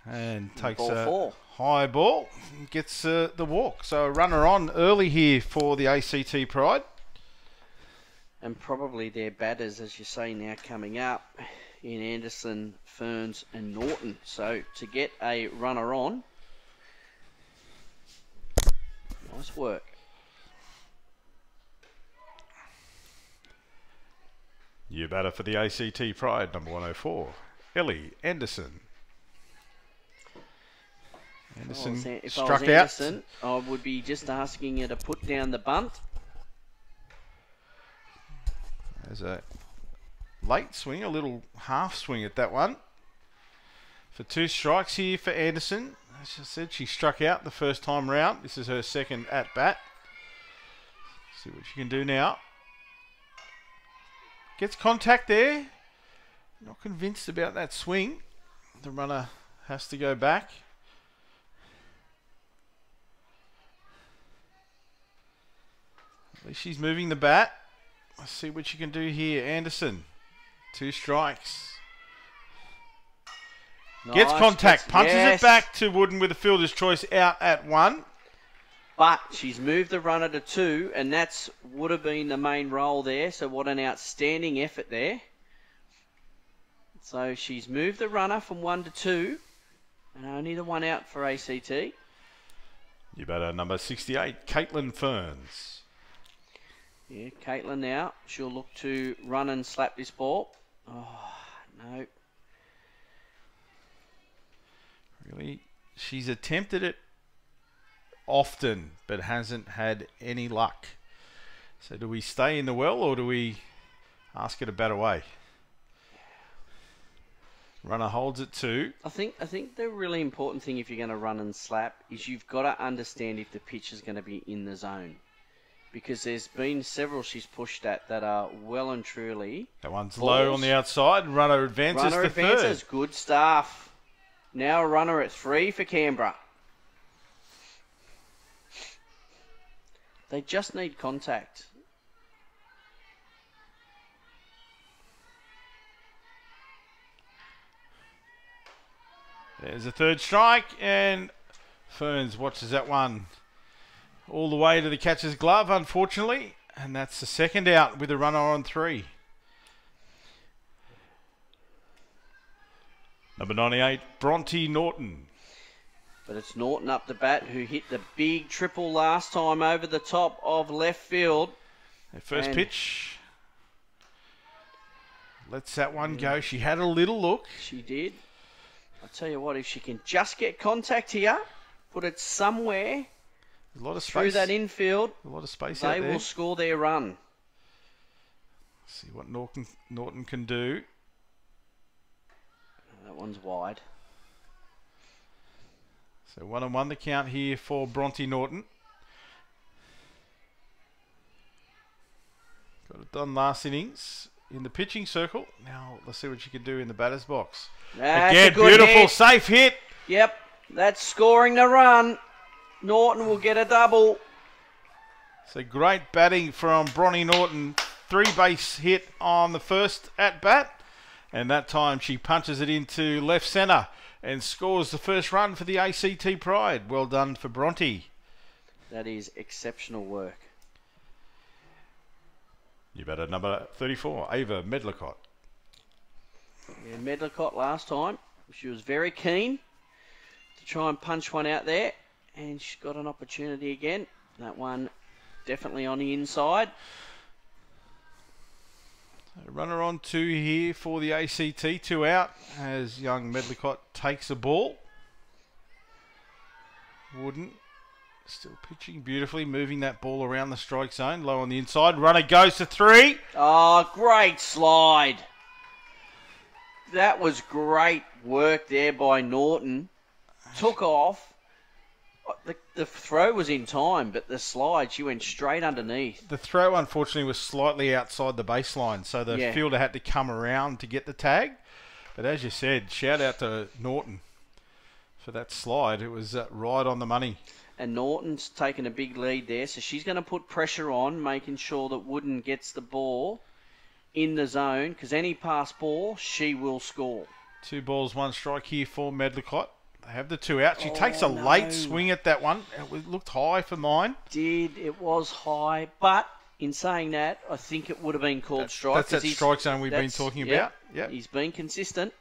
And takes ball a four. high ball, gets uh, the walk. So a runner on early here for the ACT Pride. And probably their batters, as you say now, coming up in Anderson, Ferns, and Norton. So to get a runner on, nice work. New batter for the ACT Pride, number 104, Ellie Anderson. Anderson oh, was, if I struck was out. I would be just asking her to put down the bunt. There's a late swing, a little half swing at that one. For two strikes here for Anderson. As I said, she struck out the first time round. This is her second at bat. See what she can do now. Gets contact there. Not convinced about that swing. The runner has to go back. At least she's moving the bat. Let's see what she can do here. Anderson, two strikes. Gets contact, gets- punches yes. it back to Wooden with a fielder's choice out at one. But she's moved the runner to two, and that's would have been the main role there. So what an outstanding effort there. So she's moved the runner from one to two, and only the one out for ACT. You better number 68, Caitlin Ferns. Yeah, Caitlin now. She'll look to run and slap this ball. Oh, no. Really, she's attempted it often, but hasn't had any luck. So do we stay in the well or do we ask it a better way? Runner holds it two. I think I think the really important thing if you're going to run and slap is you've got to understand if the pitch is going to be in the zone, because there's been several she's pushed at that are well and truly That one's Balls. low on the outside. Runner advances runner advances. third. Good stuff. Now a runner at three for Canberra. They just need contact. There's a third strike, and Ferns watches that one all the way to the catcher's glove, unfortunately. And that's the second out with a runner on three. Number 98, Bronte Norton. But it's Norton up the bat who hit the big triple last time over the top of left field. Their first And- pitch. Lets that one go. She had a little look. She did. I tell you what, if she can just get contact here, put it somewhere A lot of through space. that infield, a lot of space out they will score their run. See what Norton Norton can do. That one's wide. So one on one the count here for Bronte Norton. Got it done last innings in the pitching circle. Now let's see what you can do in the batter's box. That's Again, beautiful, hit. safe hit. Yep, that's scoring the run. Norton will get a double. So great batting from Bronte Norton. Three base hit on the first at bat. And that time she punches it into left centre and scores the first run for the ACT Pride. Well done for Bronte. That is exceptional work. You better number 34, Ava Medlicott. Yeah, Medlicott last time, she was very keen to try and punch one out there, and she got an opportunity again. That one definitely on the inside. Runner on two here for the ACT, two out as young Medlicott takes a ball. Wooden still pitching beautifully, moving that ball around the strike zone, low on the inside. Runner goes to three. Oh, great slide. That was great work there by Norton. Took off. Uh, the, the throw was in time, but the slide, she went straight underneath. The throw, unfortunately, was slightly outside the baseline, so the Yeah. fielder had to come around to get the tag. But as you said, shout out to Norton for that slide. It was uh, right on the money. And Norton's taken a big lead there, so she's going to put pressure on, making sure that Wooden gets the ball in the zone, because any pass ball, she will score. Two balls, one strike here for Medlicott. They have the two out. She Oh, takes a no. late swing at that one. It looked high for mine. Did it was high, but in saying that, I think it would have been called strike. That's that strike zone we've been talking yeah, about. Yeah. He's been consistent.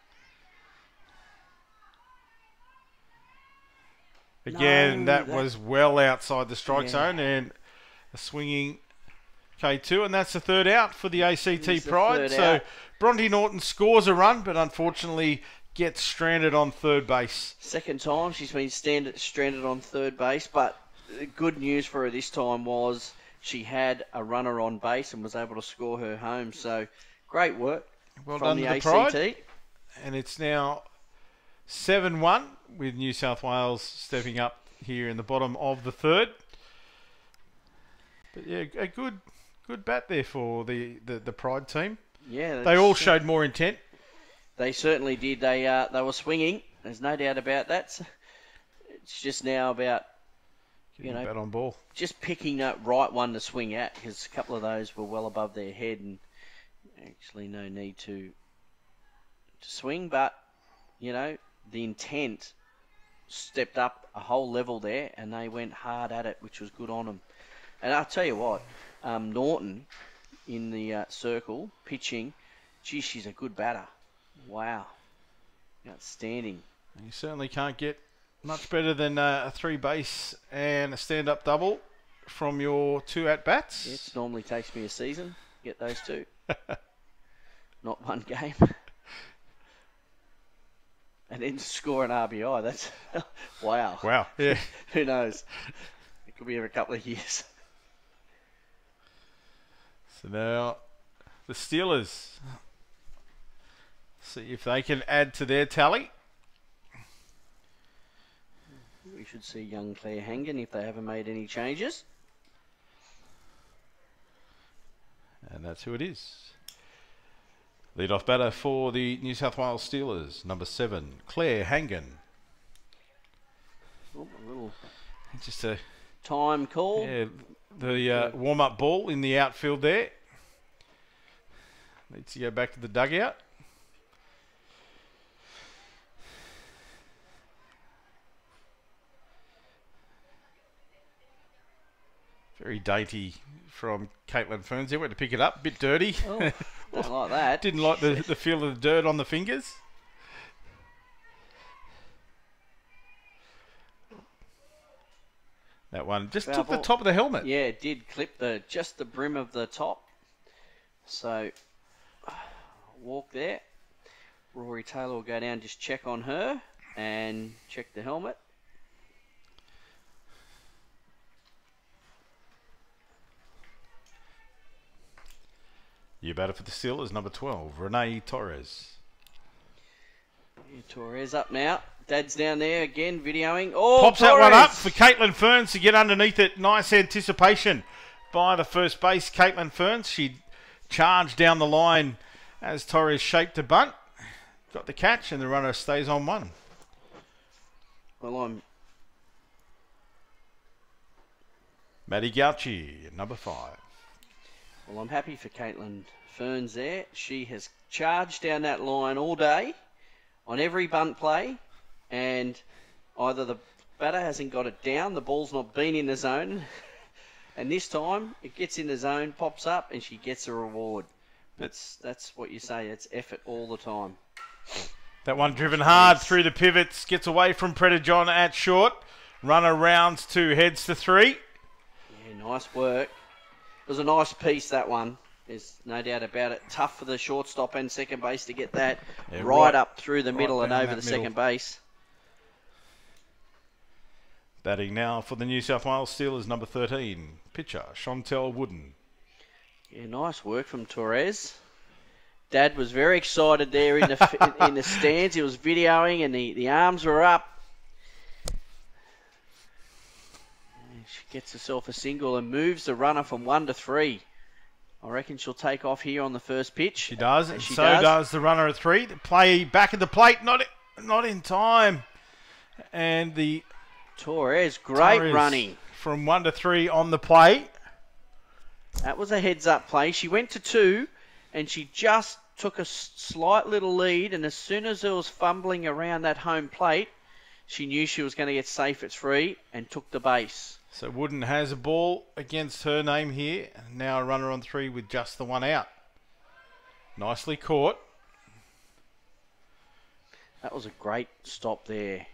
Again, No, that, that- was well outside the strike Yeah. zone and a swinging K2, and that's the third out for the ACT Pride. So out. Bronte Norton scores a run, but unfortunately gets stranded on third base. Second time she's been stand, stranded on third base, but the good news for her this time was she had a runner on base and was able to score her home. So great work Well from done the to the ACT. Pride. And it's now 7 1 with New South Wales stepping up here in the bottom of the third. But yeah, a good good bat there for the, the, the Pride team. Yeah, They all uh, showed more intent. They certainly did. They uh, they were swinging. There's no doubt about that. It's just now about You know, bat on ball. just picking that right one to swing at because a couple of those were well above their head and actually no need to to swing. But you know the intent stepped up a whole level there and they went hard at it, which was good on them. And I'll tell you what, um, Norton in the uh, circle pitching, gee, she's a good batter. Wow, outstanding. You certainly can't get much better than uh, a three base and a stand up double from your two at bats. It normally takes me a season to get those two. Not one game. and then score an RBI. That's wow. Wow. Yeah. Who knows? It could be every couple of years. So now the Stealers see if they can add to their tally. We should see young Claire Hangen if they haven't made any changes. And that's who it is. Lead off batter for the New South Wales Stealers, number seven, Claire Hangen. Oh, a little Just a time call. yeah, the uh, warm up ball in the outfield there. Needs to go back to the dugout. Very dainty from Caitlin Ferns. There went to pick it up. Bit dirty. Oh, not like that. Didn't like the, the feel of the dirt on the fingers. That one just Foul took the top of the helmet. Yeah, it did clip the just the brim of the top. So walk there. Rory Taylor will go down, just check on her and check the helmet. You batter for the Stealers, number 12, Renee Torres. Yeah, Torres up now. Dad's down there again, videoing. Oh, Pops that one up for Caitlin Ferns to get underneath it. Nice anticipation by the first base, Caitlin Ferns. She charged down the line as Torres shaped a bunt. Got the catch, and the runner stays on one. Well, I'm Maddie Gauchi, number five. Well. I'm happy for Caitlin Ferns there. She has charged down that line all day on every bunt play, and either the batter hasn't got it down, the ball's not been in the zone, And this time, it gets in the zone, pops up, and she gets a reward. That's that's what you say. It's effort all the time. That one driven hard through the pivots, gets away from Pretty John at short. Runner rounds two, heads to three. Yeah, nice work. It was a nice piece that one. There's no doubt about it. Tough for the shortstop and second base to get that Yeah, right, right- up through the right middle and over the middle. second base. Batting now for the New South Wales Stealers, number 13, pitcher Chantel Wooden. Yeah, nice work from Torres. Dad was very excited there in the in, in the stands. He was videoing, and the, the arms were up. And she gets herself a single and moves the runner from one to three. I reckon she'll take off here on the first pitch. She does, and She so does. does. the runner at three. The play back at the plate, not not in time, and the Torres, great Torres running. from one to three on the play. That was a heads up play. She went to two, and she just took a slight little lead. And as soon as there was fumbling around that home plate, she knew she was going to get safe at three and took the base. So Wooden has a ball against her name here. Now a runner on three with just the one out. Nicely caught. That was a great stop there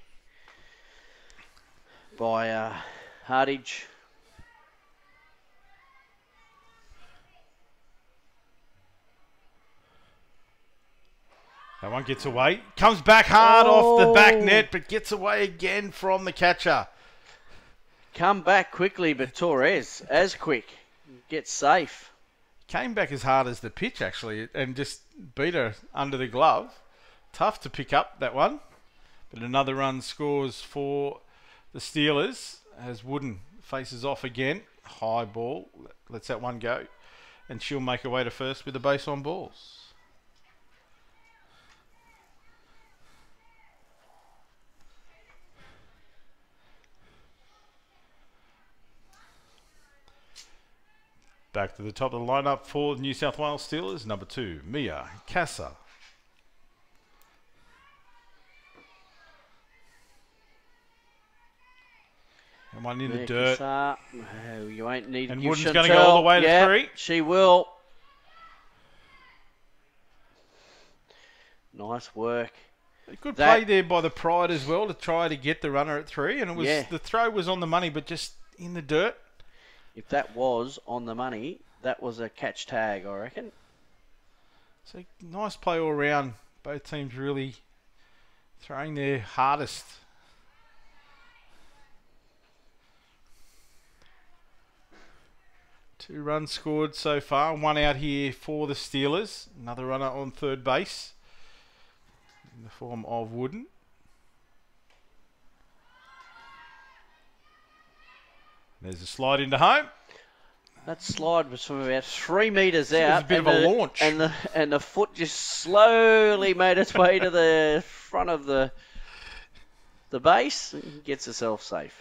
by uh, Hardage. That one gets away. Comes back hard off the back Oh. net, but gets away again from the catcher. Come back quickly, but Torres, as quick, gets safe. Came back as hard as the pitch, actually, and just beat her under the glove. Tough to pick up that one. But another run scores for the Stealers as Wooden faces off again. High ball. Lets that one go. And she'll make her way to first with the base on balls. Back to the top of the lineup for the New South Wales Stealers. Number two, Mia Kassar. And one in the dirt. Kassar. Oh, you ain't need And Wooden's gonna go all the way to yeah, three. She will. Nice work. Good That- play there by the Pride as well to try to get the runner at three. And it was Yeah. the throw was on the money, but just in the dirt. If that was on the money, that was a catch tag, I reckon. So nice play all round. Both teams really throwing their hardest. Two runs scored so far. One out here for the Stealers. Another runner on third base in the form of Wooden. There's a slide into home. That slide was from about three metres It was a out. bit and of a the- launch. And the, and the foot just slowly made its way to the front of the the base and gets herself safe.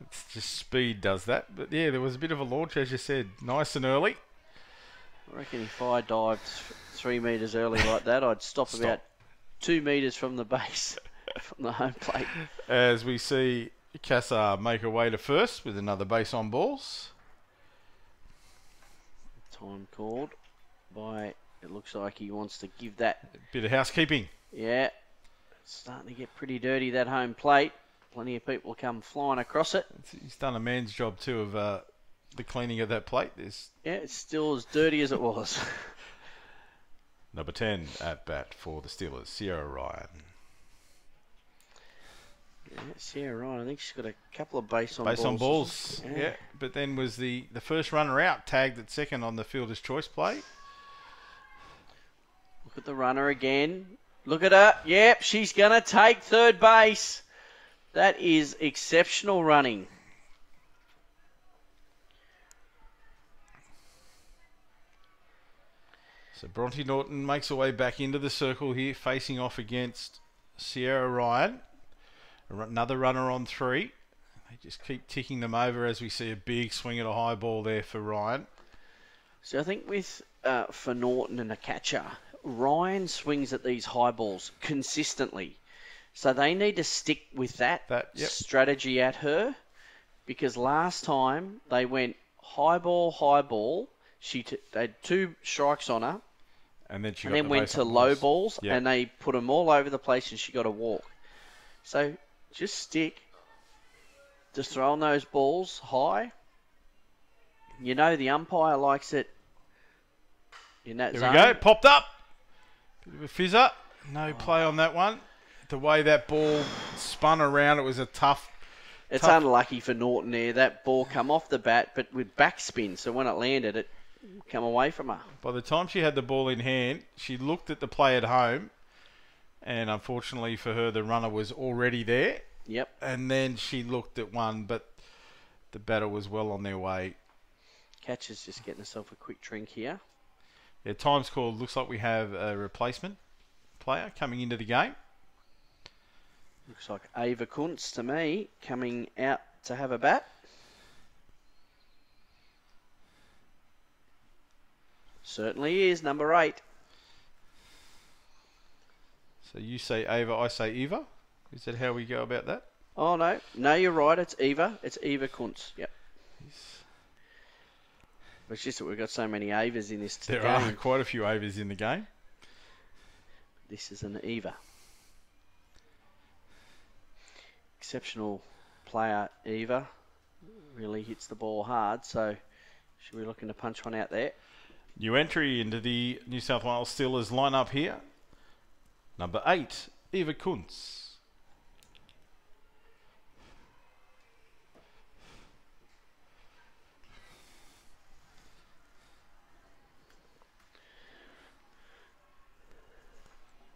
It's just speed does that. But yeah, there was a bit of a launch, as you said. Nice and early. I reckon if I dived three metres early like that, I'd stop, Stop. about two metres from the base, from the home plate. As we see Kassar make her way to first with another base on balls. Time called by, it looks like he wants to give that Bit of housekeeping. Yeah, it's starting to get pretty dirty that home plate. Plenty of people come flying across it. He's done a man's job too of uh, the cleaning of that plate. There's Yeah, it's still as dirty as it was. number 10 at bat for the Stealers, Sierra Ryan. Yeah, Sierra Ryan, I think she's got a couple of base on Base balls. on balls. Yeah. Yeah. But then was the, the first runner out tagged at second on the fielder's choice play. Look at the runner again. Look at her. Yep, she's going to take third base. That is exceptional running. So Bronte Norton makes her way back into the circle here, facing off against Sierra Ryan. Another runner on three. They just keep ticking them over as we see a big swing at a high ball there for Ryan. So I think with uh, for Norton and a catcher, Ryan swings at these high balls consistently. So they need to stick with that, That- yep. strategy at her because last time they went high ball, high ball. She t- they had two strikes on her, And then she and then the went to low balls. Yeah. and they put them all over the place, and she got a walk. So just stick, just throwing those balls high. You know the umpire likes it in that There zone. we go. Popped up. Bit of a fizzer. No play on that one. The way that ball spun around, it was a tough. It's Tough. unlucky for Norton there. That ball come off the bat, but with backspin, so when it landed, it come away from her. By the time she had the ball in hand, she looked at the play at home, and unfortunately for her, the runner was already there. Yep. And then she looked at one, but the batter was well on their way. Catcher's just getting herself a quick drink here. Yeah, time's called. Looks like we have a replacement player coming into the game. Looks like Ava Kuntz to me coming out to have a bat. Certainly is number eight. So you say Ava, I say Eva. Is that how we go about that? Oh no, no, you're right. It's Eva. It's Eva Kuntz. Yep. It's just that we've got so many Avas in this There game. are quite a few Avas in the game. This is an Eva. Exceptional player, Eva. Really hits the ball hard, so should we looking to punch one out there? New entry into the New South Wales Stealers lineup here. Number eight, Eva Kunz.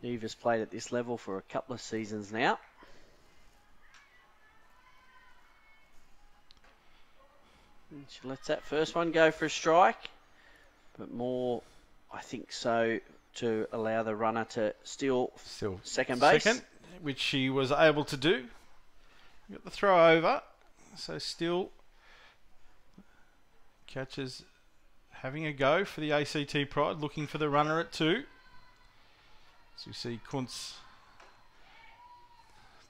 Eva's played at this level for a couple of seasons now. She lets that first one go for a strike, but more, I think so, to allow the runner to steal Still second base. second, which she was able to do. Got the throw over, so still catches having a go for the ACT Pride, looking for the runner at two. So you see Kuntz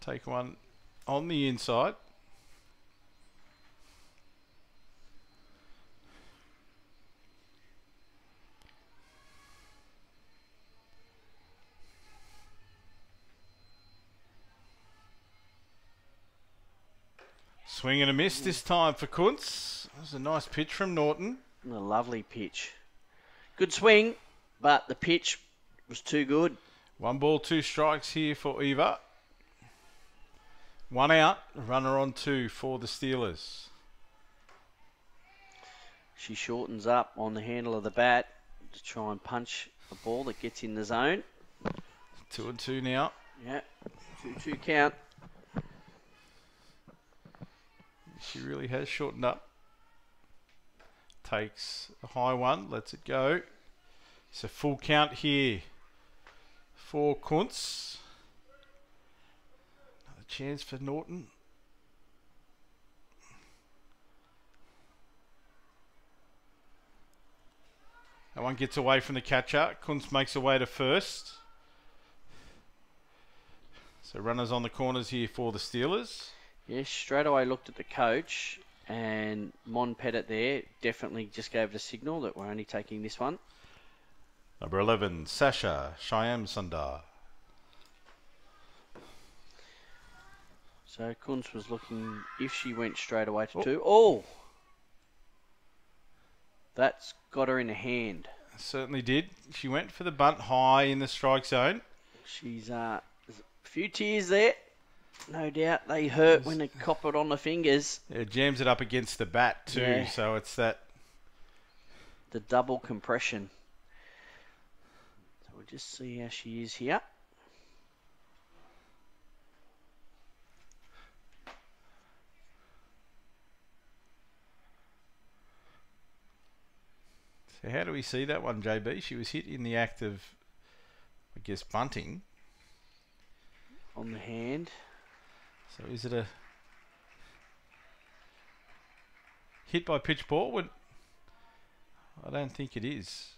take one on the inside. Swing and a miss this time for Kuntz. That was a nice pitch from Norton. A lovely pitch. Good swing, but the pitch was too good. One ball, two strikes here for Eva. One out, runner on two for the Stealers. She shortens up on the handle of the bat to try and punch a ball that gets in the zone. Two and two now. Yeah, 2 2 count. She really has shortened up. Takes a high one, lets it go. A full count here for Kuntz. Another chance for Norton. That one gets away from the catcher. Kuntz makes away to first. So runners on the corners here for the Stealers. Yes, straight away looked at the coach, and Mon Pettit there definitely just gave the signal that we're only taking this one. Number 11, Sasha Shyam Sundar. So Kunz was looking if she went straight away to Oh. two. Oh! That's got her in a hand. Certainly did. She went for the bunt high in the strike zone. She's uh, a few tears there. No doubt they hurt when they cop it on the fingers. It jams it up against the bat too, Yeah. so it's that. The double compression. So we'll just see how she is here. So how do we see that one, JB? She was hit in the act of, I guess, bunting. on the hand. So is it a hit by pitch ball? Would I don't think it is.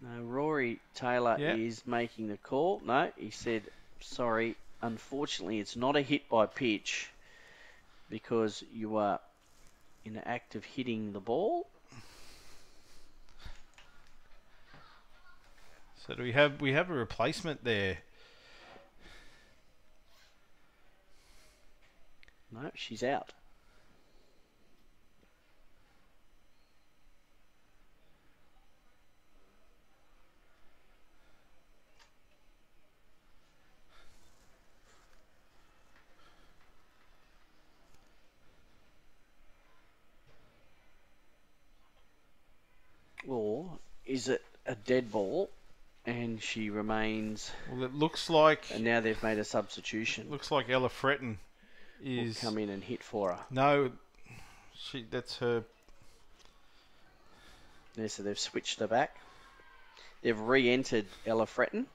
No, Rory Taylor is making the call. No, he said, sorry, unfortunately, it's not a hit by pitch because you are in the act of hitting the ball. So do we have we have a replacement there? No, she's out. Or is it a dead ball and she remains Well, it looks like and now they've made a substitution. looks like Ella Fretton is come in and hit for her. no. She that's her. Yeah, so they've switched her back. They've re-entered Ella Fretton.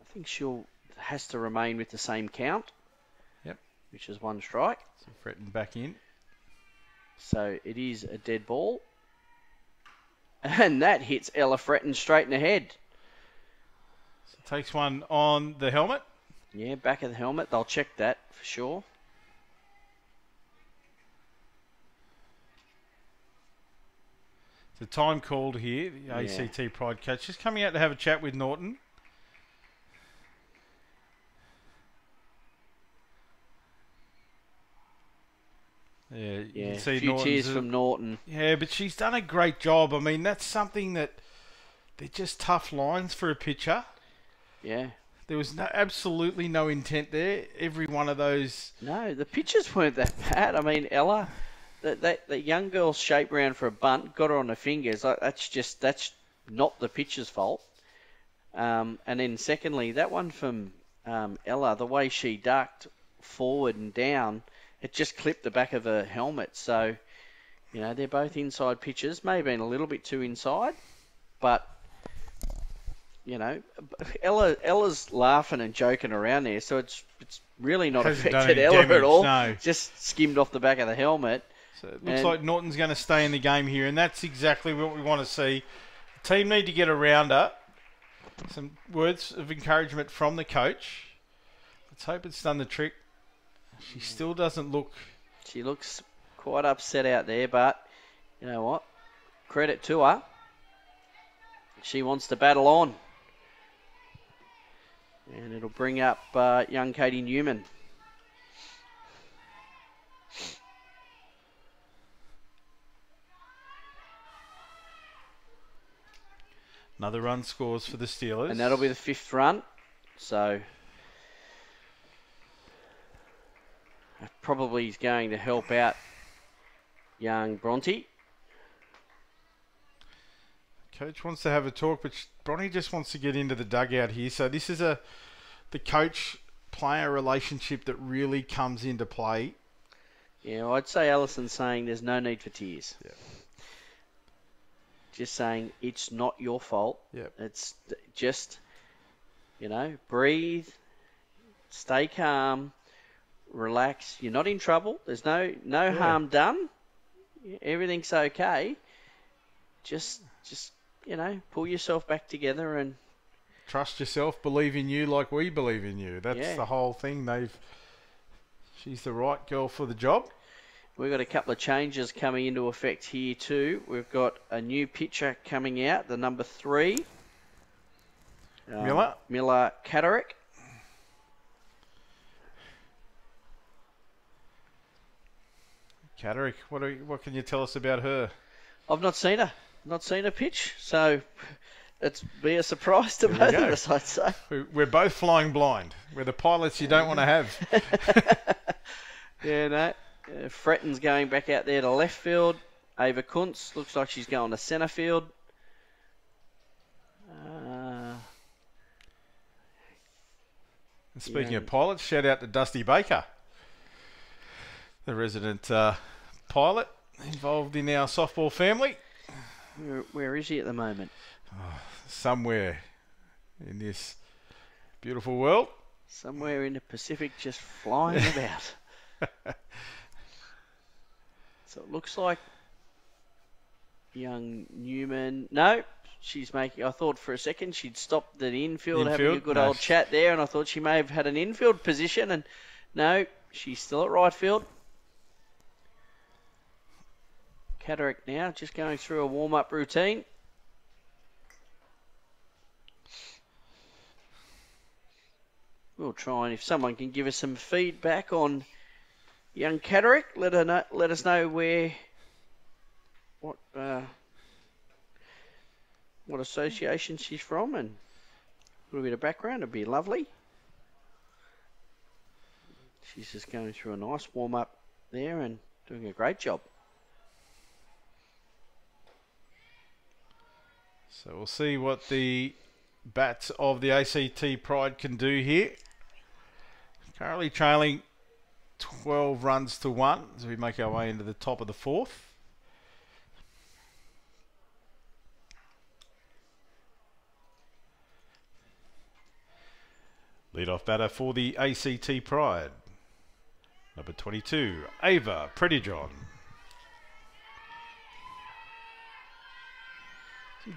I think she'll has to remain with the same count. Yep. Which is one strike. So Fretton back in. So it is a dead ball. And that hits Ella Fretton straight in the head. So takes one on the helmet. Yeah, back of the helmet. They'll check that for sure. The time called here, the Yeah. ACT Pride Catch. just coming out to have a chat with Norton. Yeah, you Yeah, can see a few Norton's tears a- from Norton. Yeah, but she's done a great job. I mean, that's something that they're just tough lines for a pitcher. Yeah. There was no, absolutely no intent there. Every one of those. No, the pitches weren't that bad. I mean, Ella, that that, that young girl's shape round for a bunt, got her on the fingers. Like, that's just that's not the pitcher's fault. Um, and then secondly, that one from um, Ella, the way she ducked forward and down, it just clipped the back of her helmet. So, you know, they're both inside pitches. May have been a little bit too inside, but you know, Ella Ella's laughing and joking around there, so it's it's really not Hasn't affected Ella at all. no. Just skimmed off the back of the helmet. So it looks And- like Norton's going to stay in the game here, and that's exactly what we want to see. The team need to get around her. Some words of encouragement from the coach. Let's hope it's done the trick. She still doesn't look. She looks quite upset out there, but you know what? Credit to her. She wants to battle on. And it'll bring up uh, young Katie Newman. Another run scores for the Stealers. And that'll be the fifth run. So probably is going to help out young Bronte. Coach wants to have a talk, but Bronny just wants to get into the dugout here. So this is a the coach player relationship that really comes into play. Yeah, well, I'd say Allison's saying there's no need for tears. Yeah. Just saying it's not your fault. Yep. It's just, you know, breathe, stay calm, relax. You're not in trouble. There's no no Yeah. harm done. Everything's okay. Just just you know, pull yourself back together and Trust yourself, believe in you like we believe in you. That's Yeah. the whole thing. They've she's the right girl for the job. We've got a couple of changes coming into effect here too. We've got a new pitcher coming out, the number three. um, Miller? Miller Catterick. Catterick, what are, what can you tell us about her? I've not seen her. Not seen a pitch, so it's be a surprise to There both of us, I'd say. We- We're both flying blind. We're the pilots you don't want to have. Yeah, no. Uh, Fretton's going back out there to left field. Ava Kuntz looks like she's going to centre field. Uh, speaking Yeah. of pilots, shout out to Dusty Baker, the resident uh, pilot involved in our softball family. Where, where is he at the moment? Somewhere in this beautiful world. Somewhere in the Pacific, just flying about. so it looks like young Newman. No, she's making. I thought for a second she'd stopped the infield, having a good No, old chat there, and I thought she may have had an infield position, and no, she's still at right field. Catterick now, just going through a warm up routine. We'll try and if someone can give us some feedback on young Catterick, let her know, let us know where what uh, what association she's from and a little bit of background. It'd be lovely. She's just going through a nice warm up there and doing a great job. So we'll see what the bats of the ACT Pride can do here. Currently trailing 12 runs to 1 as we make our way into the top of the fourth. Lead off batter for the ACT Pride. Number 22, Ava Prettyjohn.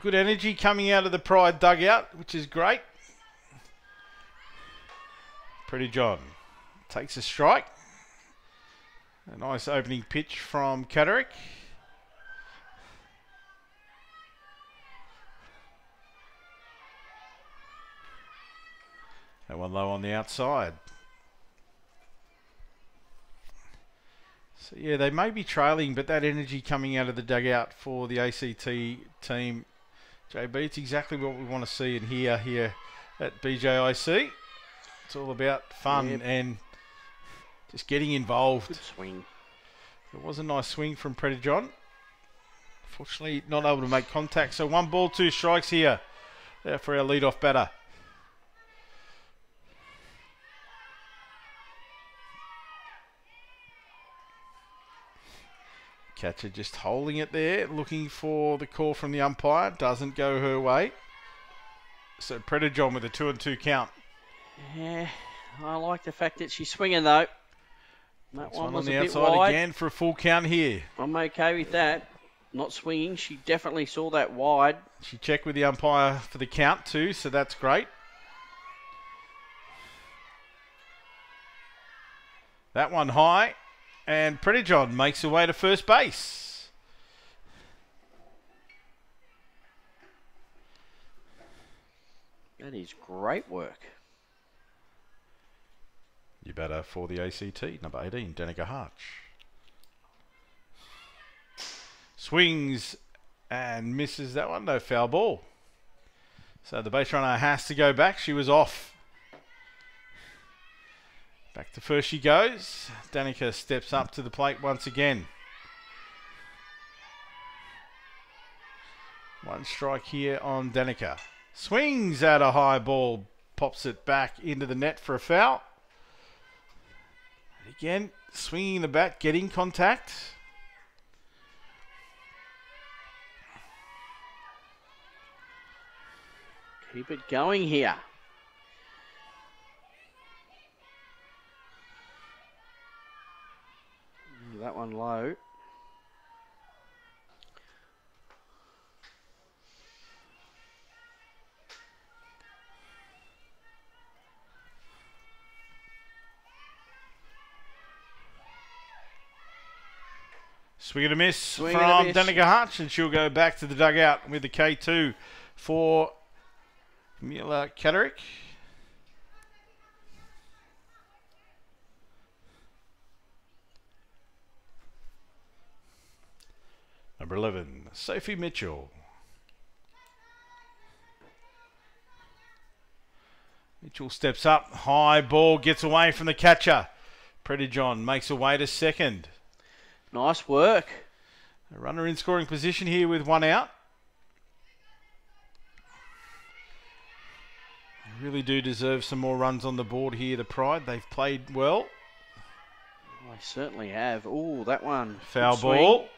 Good energy coming out of the Pride dugout, which is great. Pretty John takes a strike. A nice opening pitch from Catterick. That one low on the outside. So yeah, they may be trailing, but that energy coming out of the dugout for the ACT team, JB, it's exactly what we want to see and hear here at BJIC. It's all about fun yep. and just getting involved. Good swing. It was a nice swing from Prettyjohn. Fortunately, not able to make contact. So one ball, two strikes here uh, for our lead-off batter. Catcher just holding it there, looking for the call from the umpire. Doesn't go her way. So Prettyjohn with a two and two count. Yeah, I like the fact that she's swinging though. That one, one was on the outside wide. again for a full count here. I'm okay with that. Not swinging. She definitely saw that wide. She checked with the umpire for the count too, so that's great. That one high, and Pretty John makes her way to first base. That is great work. You better for the ACT, number 18, Danica Harch. Swings and misses that one. No foul ball. So the base runner has to go back. She was off. Back to first she goes. Danica steps up to the plate once again. One strike here on Danica. Swings at a high ball. Pops it back into the net for a foul. Again, swinging the bat, getting contact. Keep it going here. That one low. Swing and a miss Swing from miss. Danica Hutch, and she'll go back to the dugout with the K2 for Mila Catterick. Number 11, Sophie Mitchell. Mitchell steps up, high ball gets away from the catcher. Prettyjohn makes away to second. Nice work. A runner in scoring position here with one out. They really do deserve some more runs on the board here, the Pride. They've played well. They certainly have. Oh, that one. Foul ball.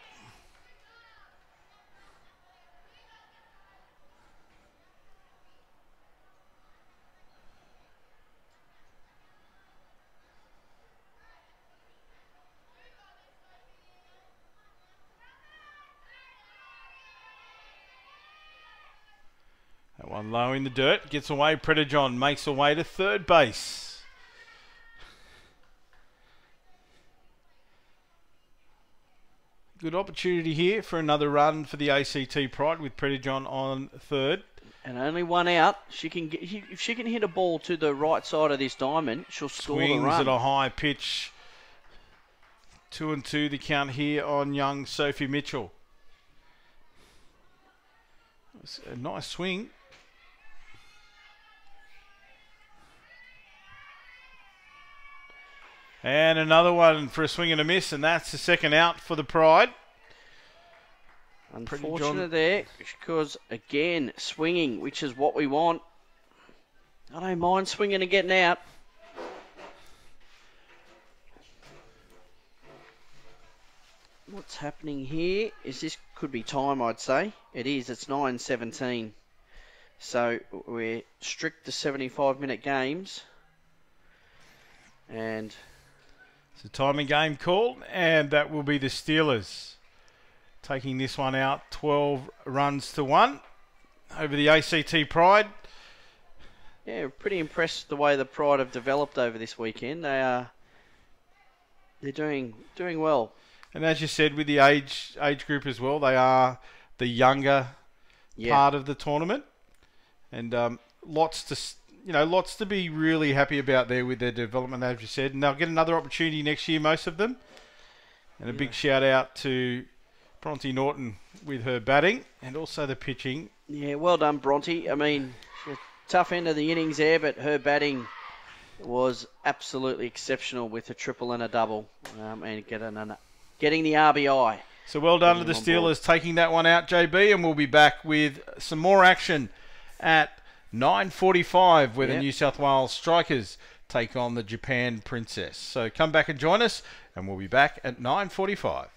One low in the dirt, gets away. Prettyjohn makes away to third base. Good opportunity here for another run for the ACT Pride with John on third. And only one out. She can get, if she can hit a ball to the right side of this diamond, she'll score Swings the run. at a high pitch. Two and two the count here on young Sophie Mitchell. It's a nice swing. And another one for a swing and a miss, and that's the second out for the Pride. Unfortunate there, because again, swinging, which is what we want. I don't mind swinging and getting out. What's happening here is this could be time, I'd say. It is, it's 9.17. So we're strict to 75 minute games. And it's a timing game called, and that will be the Stealers taking this one out 12 runs to 1 over the ACT Pride. Yeah, pretty impressed the way the Pride have developed over this weekend. They are they're doing doing well. And as you said, with the age age group as well, they are the younger yeah. part of the tournament, and um, lots to you know lots to be really happy about there with their development, as you said. And they'll get another opportunity next year, most of them. And a yeah. big shout out to Bronte Norton with her batting and also the pitching. Yeah, well done, Bronte. I mean, tough end of the innings there, but her batting was absolutely exceptional with a triple and a double um, and getting, an, getting the RBI. So well done to the Stealers taking that one out, JB, and we'll be back with some more action at 9.45 where yep. the New South Wales Strikers take on the Japan Princess. So come back and join us, and we'll be back at 9.45.